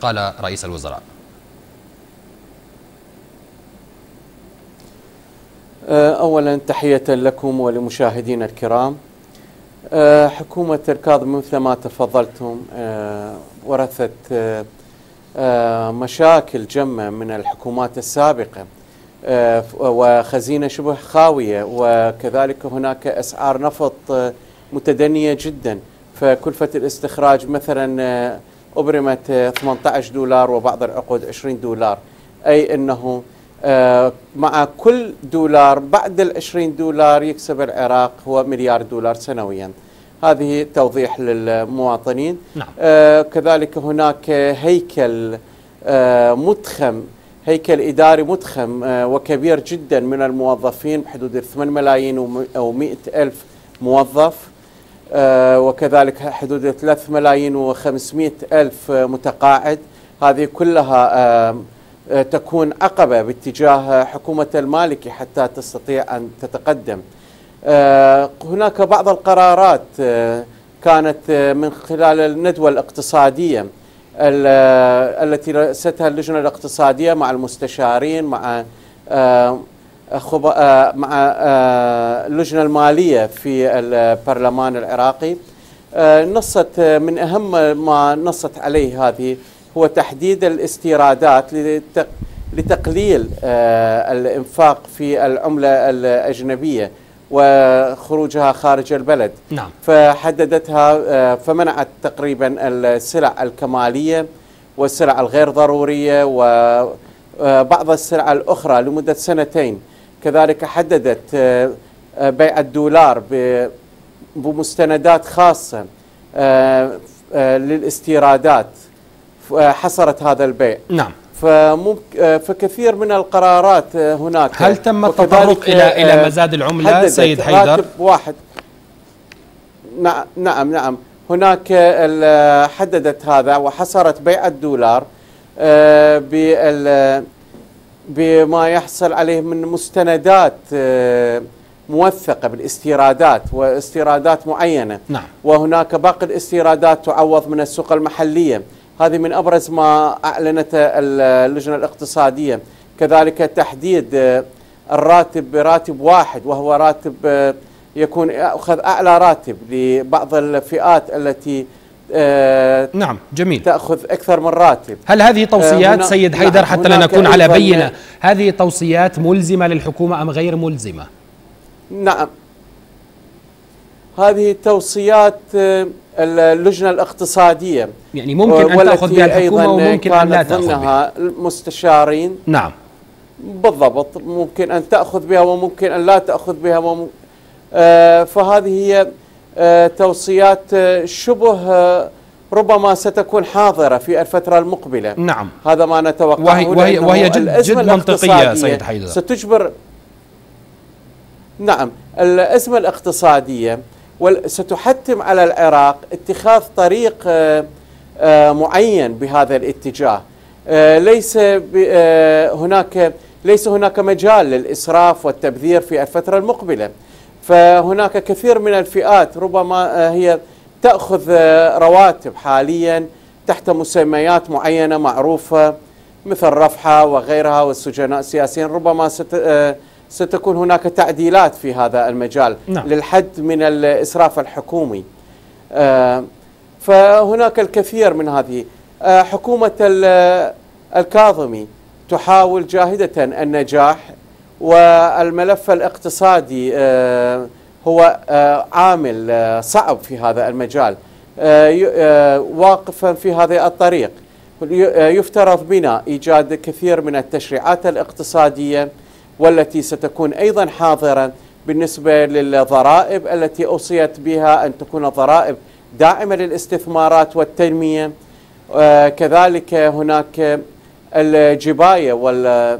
قال رئيس الوزراء؟ أولا تحية لكم ولمشاهدينا الكرام. آه، حكومة الكاظمي مثل ما تفضلتم آه، ورثت آه، مشاكل جمة من الحكومات السابقة وخزينة شبه خاوية وكذلك هناك أسعار نفط متدنية جدا. فكلفة الاستخراج مثلا أبرمت 18 دولار وبعض العقود 20 دولار. أي أنه مع كل دولار بعد ال 20 دولار يكسب العراق هو مليار دولار سنويا. هذه توضيح للمواطنين. نعم. آه كذلك هناك هيكل آه متخم هيكل إداري متخم آه وكبير جدا من الموظفين بحدود 8 ملايين أو 100 ألف موظف. آه، وكذلك حدود 3 ملايين و500 ألف متقاعد. هذه كلها آه، آه، تكون عقبة باتجاه حكومة المالكي حتى تستطيع أن تتقدم. هناك بعض القرارات كانت من خلال الندوة الاقتصادية التي رأستها اللجنة الاقتصادية مع المستشارين مع آه، مع آه، اللجنة المالية في البرلمان العراقي. آه، نصت من أهم ما نصت عليه هذه هو تحديد الاستيرادات لتقليل الإنفاق في العملة الأجنبية وخروجها خارج البلد. نعم. فحددتها فمنعت تقريبا السلع الكمالية والسلع الغير ضرورية وبعض السلع الأخرى لمدة سنتين. كذلك حددت آه، آه، بيع الدولار بمستندات خاصة آه، للاستيرادات. حصرت هذا البيع. نعم. فكثير من القرارات هناك. هل تم التطرق إلى إلى مزاد العملة؟ سيد حيدر؟ واحد. نعم نعم. هناك حددت هذا وحصرت بيع الدولار بما يحصل عليه من مستندات آه، موثقة بالاستيرادات واستيرادات معينة. نعم. وهناك باقي الاستيرادات تعوض من السوق المحلية. هذه من أبرز ما أعلنت اللجنة الاقتصادية. كذلك تحديد الراتب براتب واحد وهو راتب يكون يأخذ أعلى راتب لبعض الفئات التي آه نعم جميل. تأخذ أكثر من راتب. هل هذه توصيات آه سيد حيدر نعم حتى لا نكون على بينة؟ هذه توصيات ملزمة للحكومة أم غير ملزمة؟ نعم. هذه توصيات آه، اللجنة الاقتصادية. يعني ممكن أن تأخذ بها الحكومة وممكن أن لا تأخذ بها. المستشارين. نعم. بالضبط. ممكن أن تأخذ بها وممكن أن لا تأخذ بها وممكن آه فهذه هي آه، توصيات آه، شبه آه، ربما ستكون حاضرة في الفترة المقبلة. نعم. هذا ما نتوقعه وهي, وهي, وهي جد, جد منطقية سيد حيدر. ستجبر نعم. الأزمة الاقتصادية ستحتم على العراق اتخاذ طريق معين بهذا الاتجاه. ليس هناك ليس هناك مجال للإسراف والتبذير في الفترة المقبلة. فهناك كثير من الفئات ربما آه، هي تأخذ آه، رواتب حاليا تحت مسميات معينة معروفة مثل رفحة وغيرها والسجناء السياسيين ربما ست آه، ستكون هناك تعديلات في هذا المجال نعم. للحد من الإسراف الحكومي. فهناك الكثير من هذه. حكومة الكاظمي تحاول جاهدة النجاح والملف الاقتصادي آه، هو آه، عامل آه، صعب في هذا المجال. واقفا في هذا الطريق. يفترض بنا إيجاد كثير من التشريعات الاقتصادية والتي ستكون أيضا حاضرة بالنسبة للضرائب التي أوصيت بها أن تكون ضرائب داعمة للاستثمارات والتنمية. كذلك هناك الجباية وال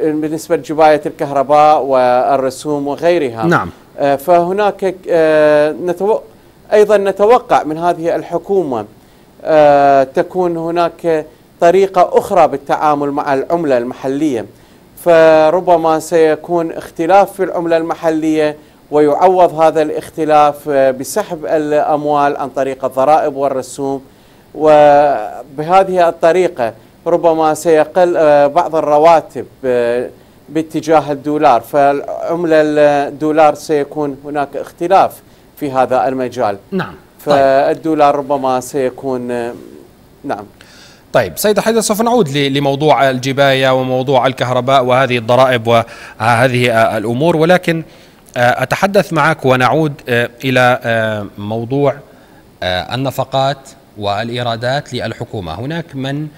بالنسبة لجباية الكهرباء والرسوم وغيرها. نعم. آه، فهناك آه، نتو... أيضا نتوقع من هذه الحكومة آه، تكون هناك طريقة أخرى بالتعامل مع العملة المحلية. فربما سيكون اختلاف في العملة المحلية ويعوض هذا الاختلاف بسحب الأموال عن طريق الضرائب والرسوم. وبهذه الطريقة ربما سيقل آه، بعض الرواتب آه، باتجاه الدولار. فالعملة الدولار سيكون هناك اختلاف في هذا المجال. نعم. فالدولار ربما سيكون آه، نعم. طيب سيد حيدر سوف نعود لموضوع الجباية وموضوع الكهرباء وهذه الضرائب وهذه الأمور ولكن أتحدث معك ونعود إلى موضوع النفقات والإيرادات للحكومة. هناك من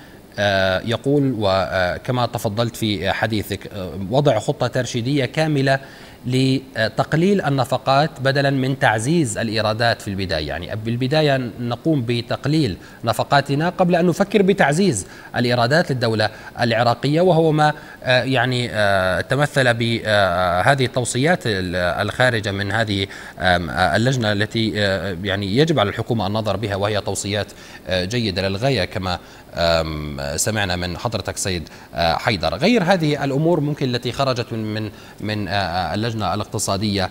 يقول وكما تفضلت في حديثك وضع خطة ترشيدية كاملة لتقليل النفقات بدلا من تعزيز الإيرادات في البداية، يعني بالبداية نقوم بتقليل نفقاتنا قبل أن نفكر بتعزيز الإيرادات للدولة العراقية وهو ما آه، يعني آه، تمثل بهذه التوصيات الخارجة من هذه اللجنة التي آه، يعني يجب على الحكومة النظر بها وهي توصيات جيدة للغاية كما سمعنا من حضرتك سيد حيدر. غير هذه الأمور ممكن التي خرجت من من من اللجنة الاقتصادية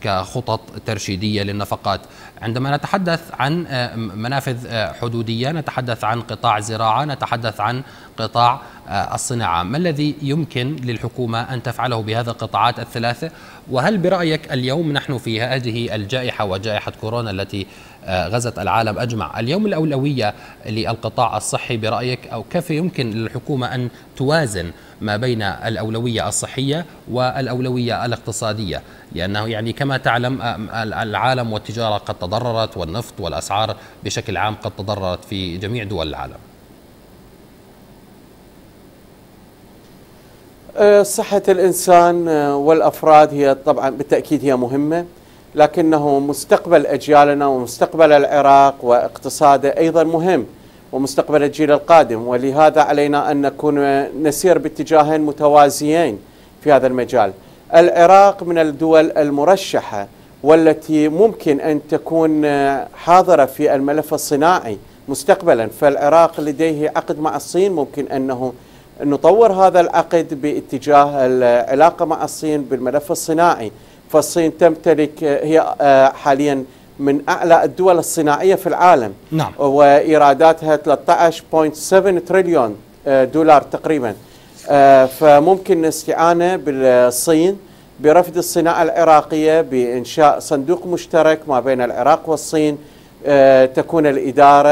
كخطط ترشيدية للنفقات. عندما نتحدث عن منافذ حدودية نتحدث عن قطاع زراعة نتحدث عن قطاع الصناعة. ما الذي يمكن للحكومة أن تفعله بهذه القطاعات الثلاثة؟ وهل برأيك اليوم نحن في هذه الجائحة وجائحة كورونا التي آه، غزت العالم أجمع. اليوم الأولوية للقطاع الصحي برأيك أو كيف يمكن للحكومة أن توازن ما بين الأولوية الصحية والأولوية الاقتصادية؟ لأنه يعني كما تعلم العالم والتجارة قد تضررت والنفط والأسعار بشكل عام قد تضررت في جميع دول العالم. آه، صحة الإنسان والأفراد هي طبعا بالتأكيد هي مهمة. لكنه مستقبل أجيالنا ومستقبل العراق واقتصاده أيضا مهم ومستقبل الجيل القادم. ولهذا علينا أن نكون نسير باتجاهين متوازيين في هذا المجال. العراق من الدول المرشحة والتي ممكن أن تكون حاضرة في الملف الصناعي مستقبلا. فالعراق لديه عقد مع الصين ممكن أنه نطور هذا العقد باتجاه العلاقة مع الصين بالملف الصناعي. فالصين تمتلك هي آه، حاليا من أعلى الدول الصناعية في العالم. نعم. وإيراداتها 13.7 تريليون آه، دولار تقريبا. آه، فممكن الاستعانه بالصين برفض الصناعة العراقية بإنشاء صندوق مشترك ما بين العراق والصين. تكون الإدارة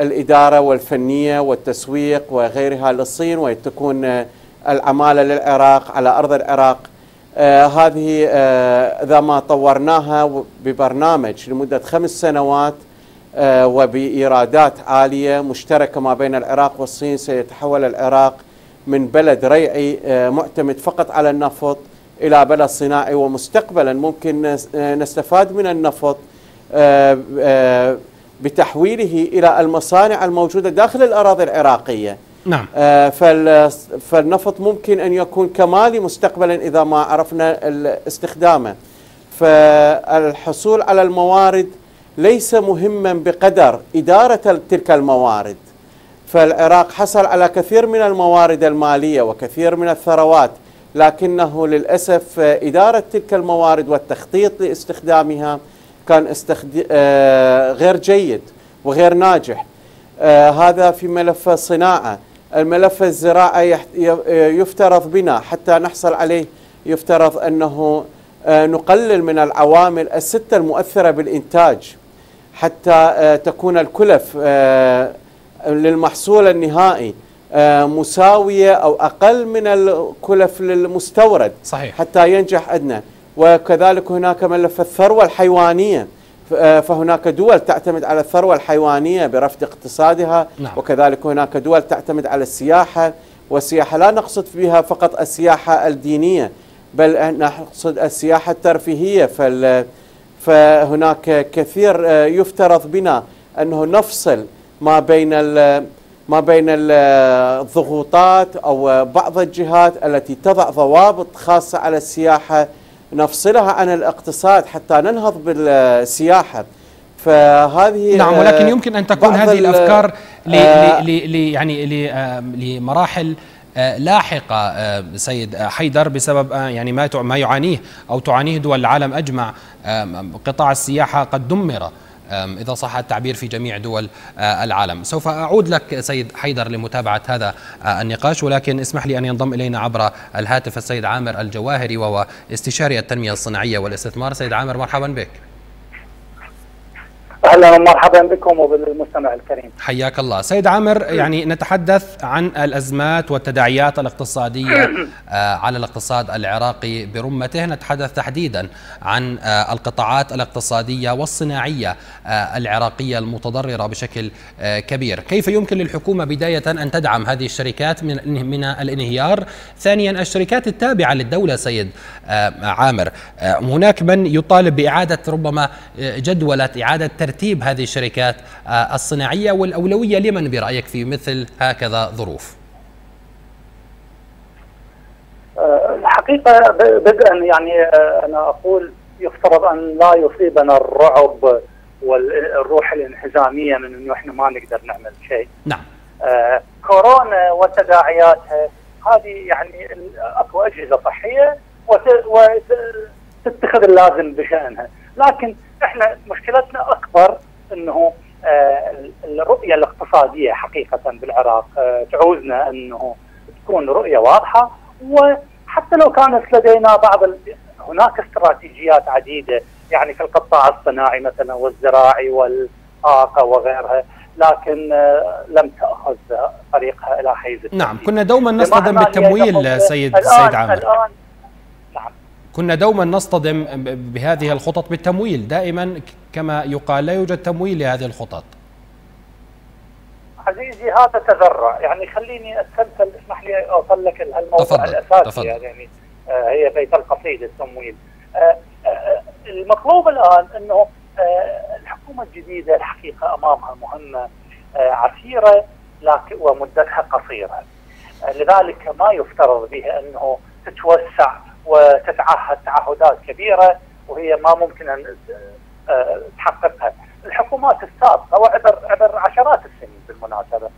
الإدارة والفنية والتسويق وغيرها للصين وتكون العمالة للعراق على أرض العراق. هذه آه إذا ما طورناها ببرنامج لمدة خمس سنوات آه وبإيرادات عالية مشتركة ما بين العراق والصين سيتحول العراق من بلد ريعي آه معتمد فقط على النفط إلى بلد صناعي ومستقبلا ممكن آه، نستفاد من النفط آه، آه، بتحويله إلى المصانع الموجودة داخل الأراضي العراقية. نعم. آه فالنفط ممكن أن يكون كمالي مستقبلا إذا ما عرفنا استخدامه فالحصول على الموارد ليس مهما بقدر إدارة تلك الموارد. فالعراق حصل على كثير من الموارد المالية وكثير من الثروات لكنه للأسف إدارة تلك الموارد والتخطيط لاستخدامها كان استخد... آه غير جيد وغير ناجح. آه هذا في ملف الصناعة الملف الزراعي يفترض بنا حتى نحصل عليه يفترض أنه آه، نقلل من العوامل الستة المؤثرة بالإنتاج حتى آه، تكون الكلف آه، للمحصول النهائي مساوية أو أقل من الكلف للمستورد صحيح. حتى ينجح عندنا وكذلك هناك ملف الثروة الحيوانية فهناك دول تعتمد على الثروة الحيوانية برفض اقتصادها نعم. وكذلك هناك دول تعتمد على السياحة والسياحة لا نقصد بها فقط السياحة الدينية بل نقصد السياحة الترفيهية فال فهناك كثير آه، يفترض بنا أنه نفصل ما بين ما بين الضغوطات أو بعض الجهات التي تضع ضوابط خاصة على السياحة نفصلها عن الاقتصاد حتى ننهض بالسياحة. فهذه نعم ولكن يمكن أن تكون هذه الأفكار ل آه يعني لمراحل آه، لاحقة آه، سيد حيدر بسبب آه، يعني ما ما يعانيه أو تعانيه دول العالم أجمع قطاع السياحة قد دمر. إذا صح التعبير في جميع دول آه، العالم. سوف أعود لك سيد حيدر لمتابعة هذا آه، النقاش ولكن اسمح لي أن ينضم إلينا عبر الهاتف السيد عامر الجواهري وهو استشاري التنمية الصناعية والإستثمار. سيد عامر مرحبا بك. أهلا ومرحبا بكم وبالمستمع الكريم. حياك الله، سيد عامر يعني نتحدث عن الأزمات والتداعيات الاقتصادية آه، على الاقتصاد العراقي برمته، نتحدث تحديدا عن آه، القطاعات الاقتصادية والصناعية آه، العراقية المتضررة بشكل كبير، كيف يمكن للحكومة بداية أن تدعم هذه الشركات من من الانهيار؟ ثانيا الشركات التابعة للدولة سيد عامر، هناك من يطالب بإعادة ربما جدولة إعادة ترتيب هذه الشركات آه، الصناعية والأولوية لمن برأيك في مثل هكذا ظروف؟ آه، الحقيقة بدءا يعني آه، أنا أقول يفترض أن لا يصيبنا الرعب والروح الانهزامية من أنه إحنا ما نقدر نعمل شيء. نعم. آه كورونا وتداعياتها هذه يعني أكو أجهزة صحية وتتخذ اللازم بشأنها، لكن إحنا مشكلتنا أكبر إنه آه، الرؤية الاقتصادية حقيقة بالعراق آه، تعوزنا إنه تكون رؤية واضحة وحتى لو كانت لدينا بعض هناك استراتيجيات عديدة يعني في القطاع الصناعي مثلا والزراعي والطاقه وغيرها لكن آه، لم تأخذ طريقها إلى حيز نعم كنا دوما نصطدم بالتمويل سيد سيد عامر. الآن كنا دوما نصطدم بهذه الخطط بالتمويل. دائما كما يقال لا يوجد تمويل لهذه الخطط. عزيزي هذا تذرع. يعني خليني استمثل اسمح لي أوصل لك الموضوع تفضل. الأساسي. تفضل. يعني آه هي بيت القصيد التمويل. آه آه المطلوب الآن أنه آه الحكومة الجديدة الحقيقة أمامها مهمة آه عسيرة لكن ومدتها قصيرة. آه لذلك ما يفترض بها أنه تتوسع وتتعهد تعهدات كبيرة وهي ما ممكن أن آه، تحققها. الحكومات السابقة وعبر عبر عشرات السنين بالمناسبة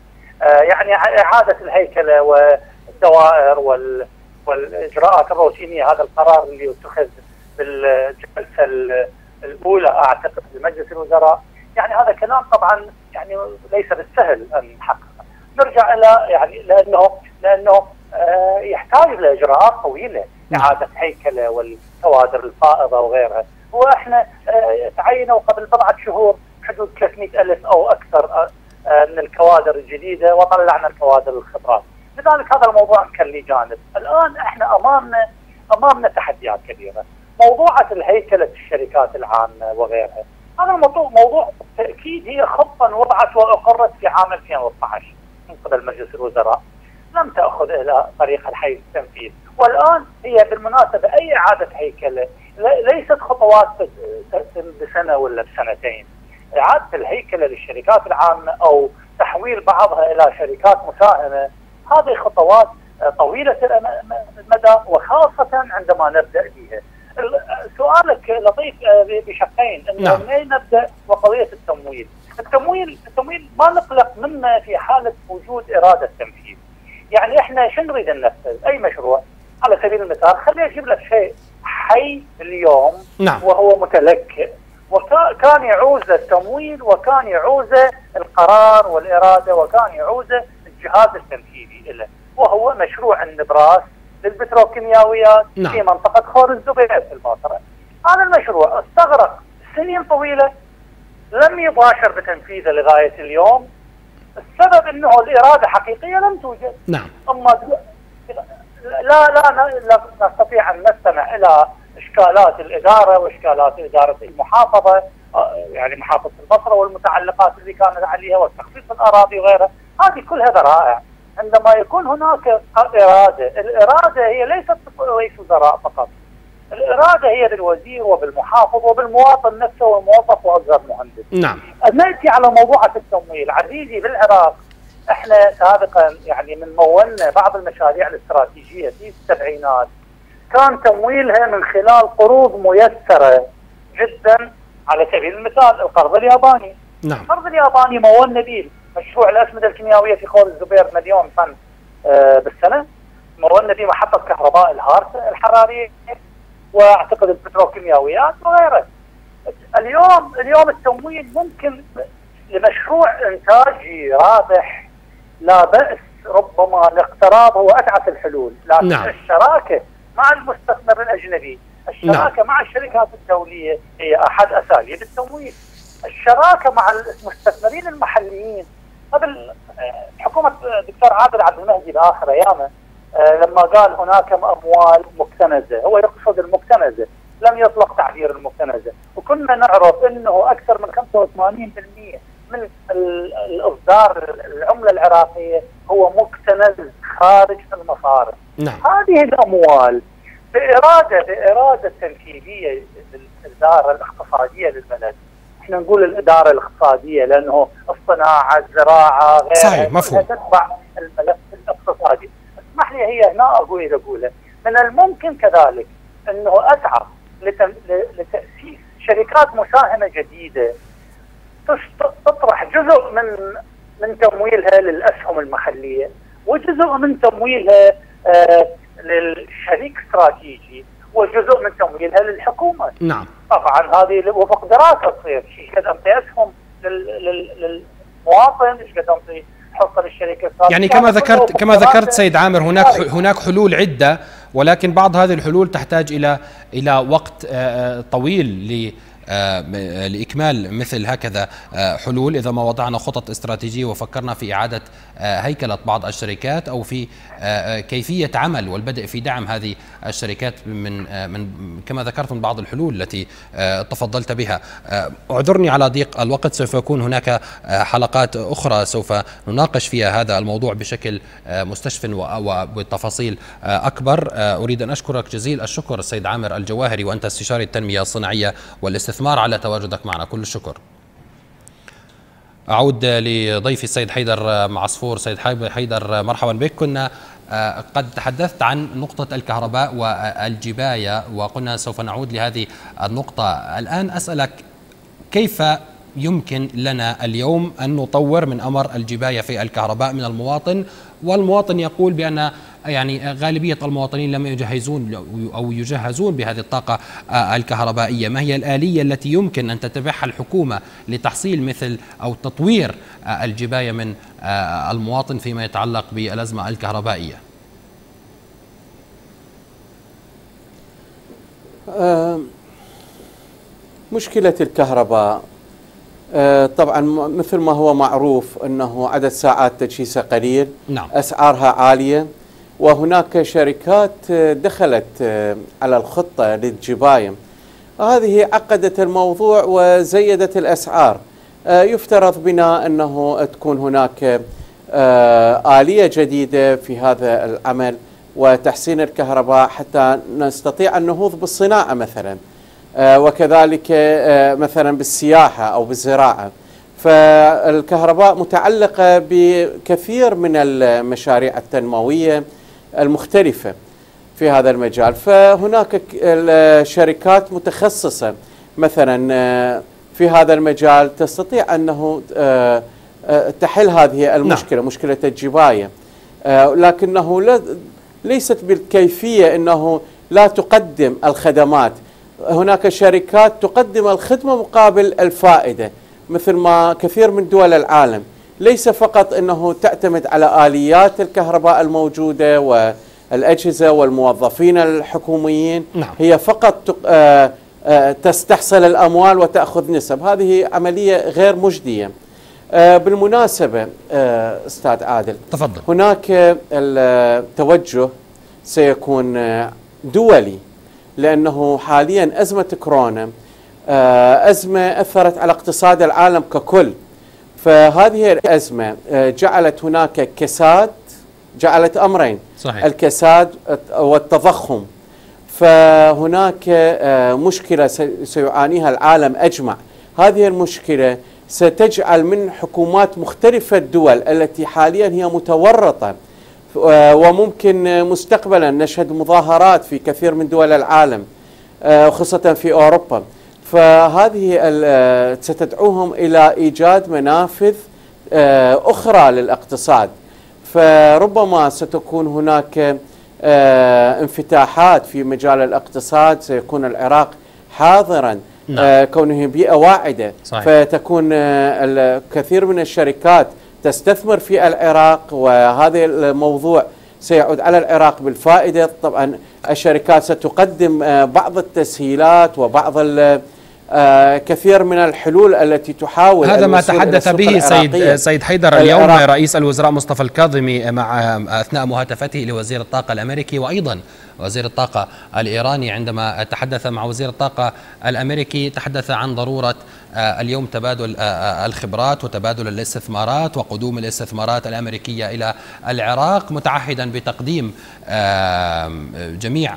آه، يعني إعادة الهيكلة والدوائر وال والإجراءات الروتينية هذا القرار اللي اتخذ بالجلسة الأولى أعتقد لمجلس الوزراء يعني هذا كلام طبعا يعني ليس بالسهل أن نحققه. نرجع إلى يعني لأنه لأنه يحتاج لإجراءات طويلة نعم. إعادة هيكلة والكوادر الفائضة وغيرها. وإحنا آه، تعينوا قبل بضعه شهور حدود 300 ألف أو أكثر آه، من الكوادر الجديدة وطلعنا الكوادر الخبرات لذلك هذا الموضوع كان لي جانب. الآن إحنا أمامنا أمامنا تحديات كبيرة. موضوعة الهيكلة الشركات العامة وغيرها. هذا الموضوع موضوع بالتأكيد هي خطة وضعت وأقرت في عام 2012 من قبل مجلس الوزراء. لم تأخذ إلى طريق الحي التنفيذ. والآن هي بالمناسبة أي إعادة هيكلة ليست خطوات بسنة ولا بسنتين إعادة الهيكلة للشركات العامة أو تحويل بعضها إلى شركات مساهمة هذه خطوات طويلة المدى وخاصة عندما نبدأ بها. سؤالك لطيف بشقين. انه نعم. منين نبدأ؟ وقضية التمويل. التمويل التمويل ما نقلق منه في حالة وجود إرادة تنفيذ. يعني إحنا شو نريد ننفذ أي مشروع على سبيل المثال خليني أجيب لك شيء حي اليوم نعم. وهو متلكئ وكان يعوزه التمويل وكان يعوزه القرار والإرادة وكان يعوزه الجهاز التنفيذي له وهو مشروع النبراس للبتروكيماويات نعم. في منطقة خور الزبير في الباصرة. هذا المشروع استغرق سنين طويلة لم يباشر بتنفيذه لغاية اليوم السبب إنه الإرادة حقيقية لم توجد. نعم. أما لا لا لا نستطيع أن نستمع إلى إشكالات الإدارة وإشكالات إدارة المحافظة آه، يعني محافظة البصرة والمتعلقات اللي كانت عليها وتخصيص الأراضي وغيرها. هذه كلها ذرائع عندما يكون هناك إرادة، الإرادة هي ليست رئيس وزراء فقط. الإرادة هي بالوزير وبالمحافظ وبالمواطن نفسه والموظف وأصغر مهندس. نعم. نأتي على موضوع التمويل عزيزي بالعراق إحنا سابقا يعني من مولنا بعض المشاريع الاستراتيجية في السبعينات كان تمويلها من خلال قروض ميسرة جدا على سبيل المثال القرض الياباني. نعم. القرض الياباني مولنا به مشروع الأسمدة الكيميائية في خور الزبير مليون طن آه بالسنة. مولنا به محطة كهرباء الهارس الحرارية. وأعتقد البتروكيماويات وغيره. اليوم اليوم التمويل ممكن لمشروع إنتاجي رابح لا بأس ربما الاقتراض هو اتعس الحلول، لكن نعم. الشراكة مع المستثمر الأجنبي، الشراكة نعم. مع الشركات الدولية هي أحد أساليب التمويل. الشراكة مع المستثمرين المحليين قبل حكومة الدكتور عادل عبد المهدي بآخر أيامه لما قال هناك أموال مكتنزة هو يقصد المكتنزة لم يطلق تعبير المكتنزة. وكنا نعرف إنه أكثر من 85% من الإصدار العملة العراقية هو مكتنز خارج المصارف. نعم. هذه الأموال باراده بإرادة تنفيذيه للإدارة الاقتصادية للبلد. إحنا نقول الإدارة الاقتصادية لأنه الصناعة الزراعة غيرها صحيح مفهوم. تتبع الملف الاقتصادي. اسمح لي هي هنا أقول أقولها من الممكن كذلك أنه اسعى لتأسيس شركات مساهمة جديدة تطرح جزء من من تمويلها للأسهم المحلية وجزء من تمويلها آه للشريك استراتيجي وجزء من تمويلها للحكومة. نعم. طبعا هذه وفق دراسة تصير، إيش قد انطي أسهم للمواطن، إيش قد انطي حصه للشركه يعني كما ذكرت كما ذكرت سيد عامر هناك هناك حلول عدة ولكن بعض هذه الحلول تحتاج إلى إلى وقت طويل آه، لإكمال مثل هكذا آه، حلول إذا ما وضعنا خطط استراتيجية وفكرنا في إعادة آه، هيكلة بعض الشركات أو في كيفية عمل والبدء في دعم هذه الشركات من من كما ذكرت من بعض الحلول التي تفضلت بها. اعذرني على ضيق الوقت سوف يكون هناك حلقات أخرى سوف نناقش فيها هذا الموضوع بشكل مستشف وبتفاصيل أكبر. أريد أن أشكرك جزيل الشكر السيد عامر الجواهري وأنت استشاري التنمية الصناعية والإستثمار الاستثمار على تواجدك معنا. كل الشكر. أعود لضيفي السيد حيدر معصفور. سيد حيدر مرحبا بك. كنا آه، قد تحدثت عن نقطة الكهرباء والجباية وقلنا سوف نعود لهذه النقطة. الآن أسألك كيف يمكن لنا اليوم أن نطور من أمر الجباية في الكهرباء من المواطن والمواطن يقول بأن يعني غالبية المواطنين لم يجهزون أو يجهزون بهذه الطاقة آه، الكهربائية. ما هي الآلية التي يمكن أن تتبعها الحكومة لتحصيل مثل أو تطوير آه، الجباية من آه، المواطن فيما يتعلق بالأزمة الكهربائية؟ مشكلة الكهرباء طبعا مثل ما هو معروف أنه عدد ساعات تجهيزها قليل نعم. أسعارها عالية وهناك شركات دخلت على الخطة للجبايم هذه عقدت الموضوع وزيدت الأسعار. يفترض بنا أنه تكون هناك آلية جديدة في هذا العمل وتحسين الكهرباء حتى نستطيع النهوض بالصناعة مثلا. وكذلك مثلا بالسياحة أو بالزراعة. فالكهرباء متعلقة بكثير من المشاريع التنموية المختلفة في هذا المجال. فهناك الشركات متخصصة مثلا آه، في هذا المجال تستطيع أنه آه، آه، تحل هذه المشكلة نعم. مشكلة الجباية. لكنه ليست بالكيفية أنه لا تقدم الخدمات هناك شركات تقدم الخدمة مقابل الفائدة مثل ما كثير من دول العالم. ليس فقط إنه تعتمد على آليات الكهرباء الموجودة والأجهزة والموظفين الحكوميين نعم. هي فقط آه، آه، تستحصل الأموال وتأخذ نسب. هذه عملية غير مجدية. آه، بالمناسبة أستاذ عادل تفضل. هناك التوجه سيكون دولي. لأنه حاليا أزمة كورونا أزمة أثرت على اقتصاد العالم ككل. فهذه الأزمة آه، جعلت هناك كساد جعلت أمرين. صحيح. الكساد والتضخم. فهناك آه، مشكلة سيعانيها العالم أجمع. هذه المشكلة ستجعل من حكومات مختلفة الدول التي حاليا هي متورطة آه، وممكن مستقبلا نشهد مظاهرات في كثير من دول العالم خاصة في أوروبا فهذه آه، ستدعوهم إلى إيجاد منافذ آه، أخرى للإقتصاد فربما ستكون هناك آه، انفتاحات في مجال الإقتصاد سيكون العراق حاضرا نعم. كونه بيئة واعدة صحيح. فتكون الكثير من الشركات تستثمر في العراق وهذا الموضوع سيعود على العراق بالفائدة. طبعا الشركات ستقدم بعض التسهيلات وبعض آه كثير من الحلول التي تحاول هذا ما تحدث به سيد سيد حيدر اليوم رئيس الوزراء مصطفى الكاظمي مع أثناء مهاتفته لوزير الطاقة الأمريكي وأيضا وزير الطاقة الإيراني. عندما تحدث مع وزير الطاقة الأمريكي تحدث عن ضرورة آه، اليوم تبادل آه، آه، الخبرات وتبادل الاستثمارات وقدوم الاستثمارات الأمريكية إلى العراق متعهدا بتقديم جميع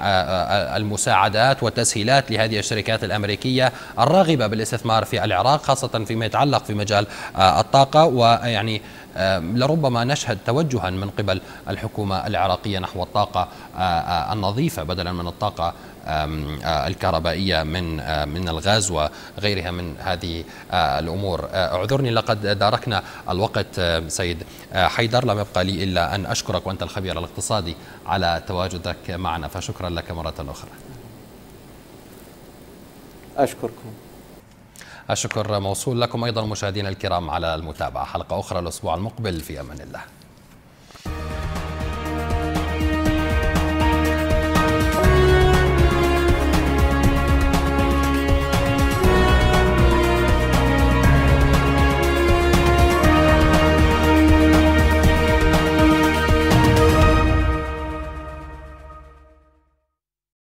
المساعدات والتسهيلات لهذه الشركات الأمريكية الراغبة بالاستثمار في العراق خاصة فيما يتعلق في مجال الطاقة. ويعني لربما نشهد توجها من قبل الحكومة العراقية نحو الطاقة النظيفة بدلا من الطاقة الكهربائية من من الغاز وغيرها من هذه الأمور. اعذرني لقد داركنا الوقت سيد حيدر. لم يبقى لي إلا أن أشكرك وأنت الخبير الاقتصادي على تواجدك معنا فشكرا لك مرة أخرى. أشكركم. الشكر موصول لكم أيضا مشاهدينا الكرام على المتابعة. حلقة أخرى الأسبوع المقبل في أمان الله.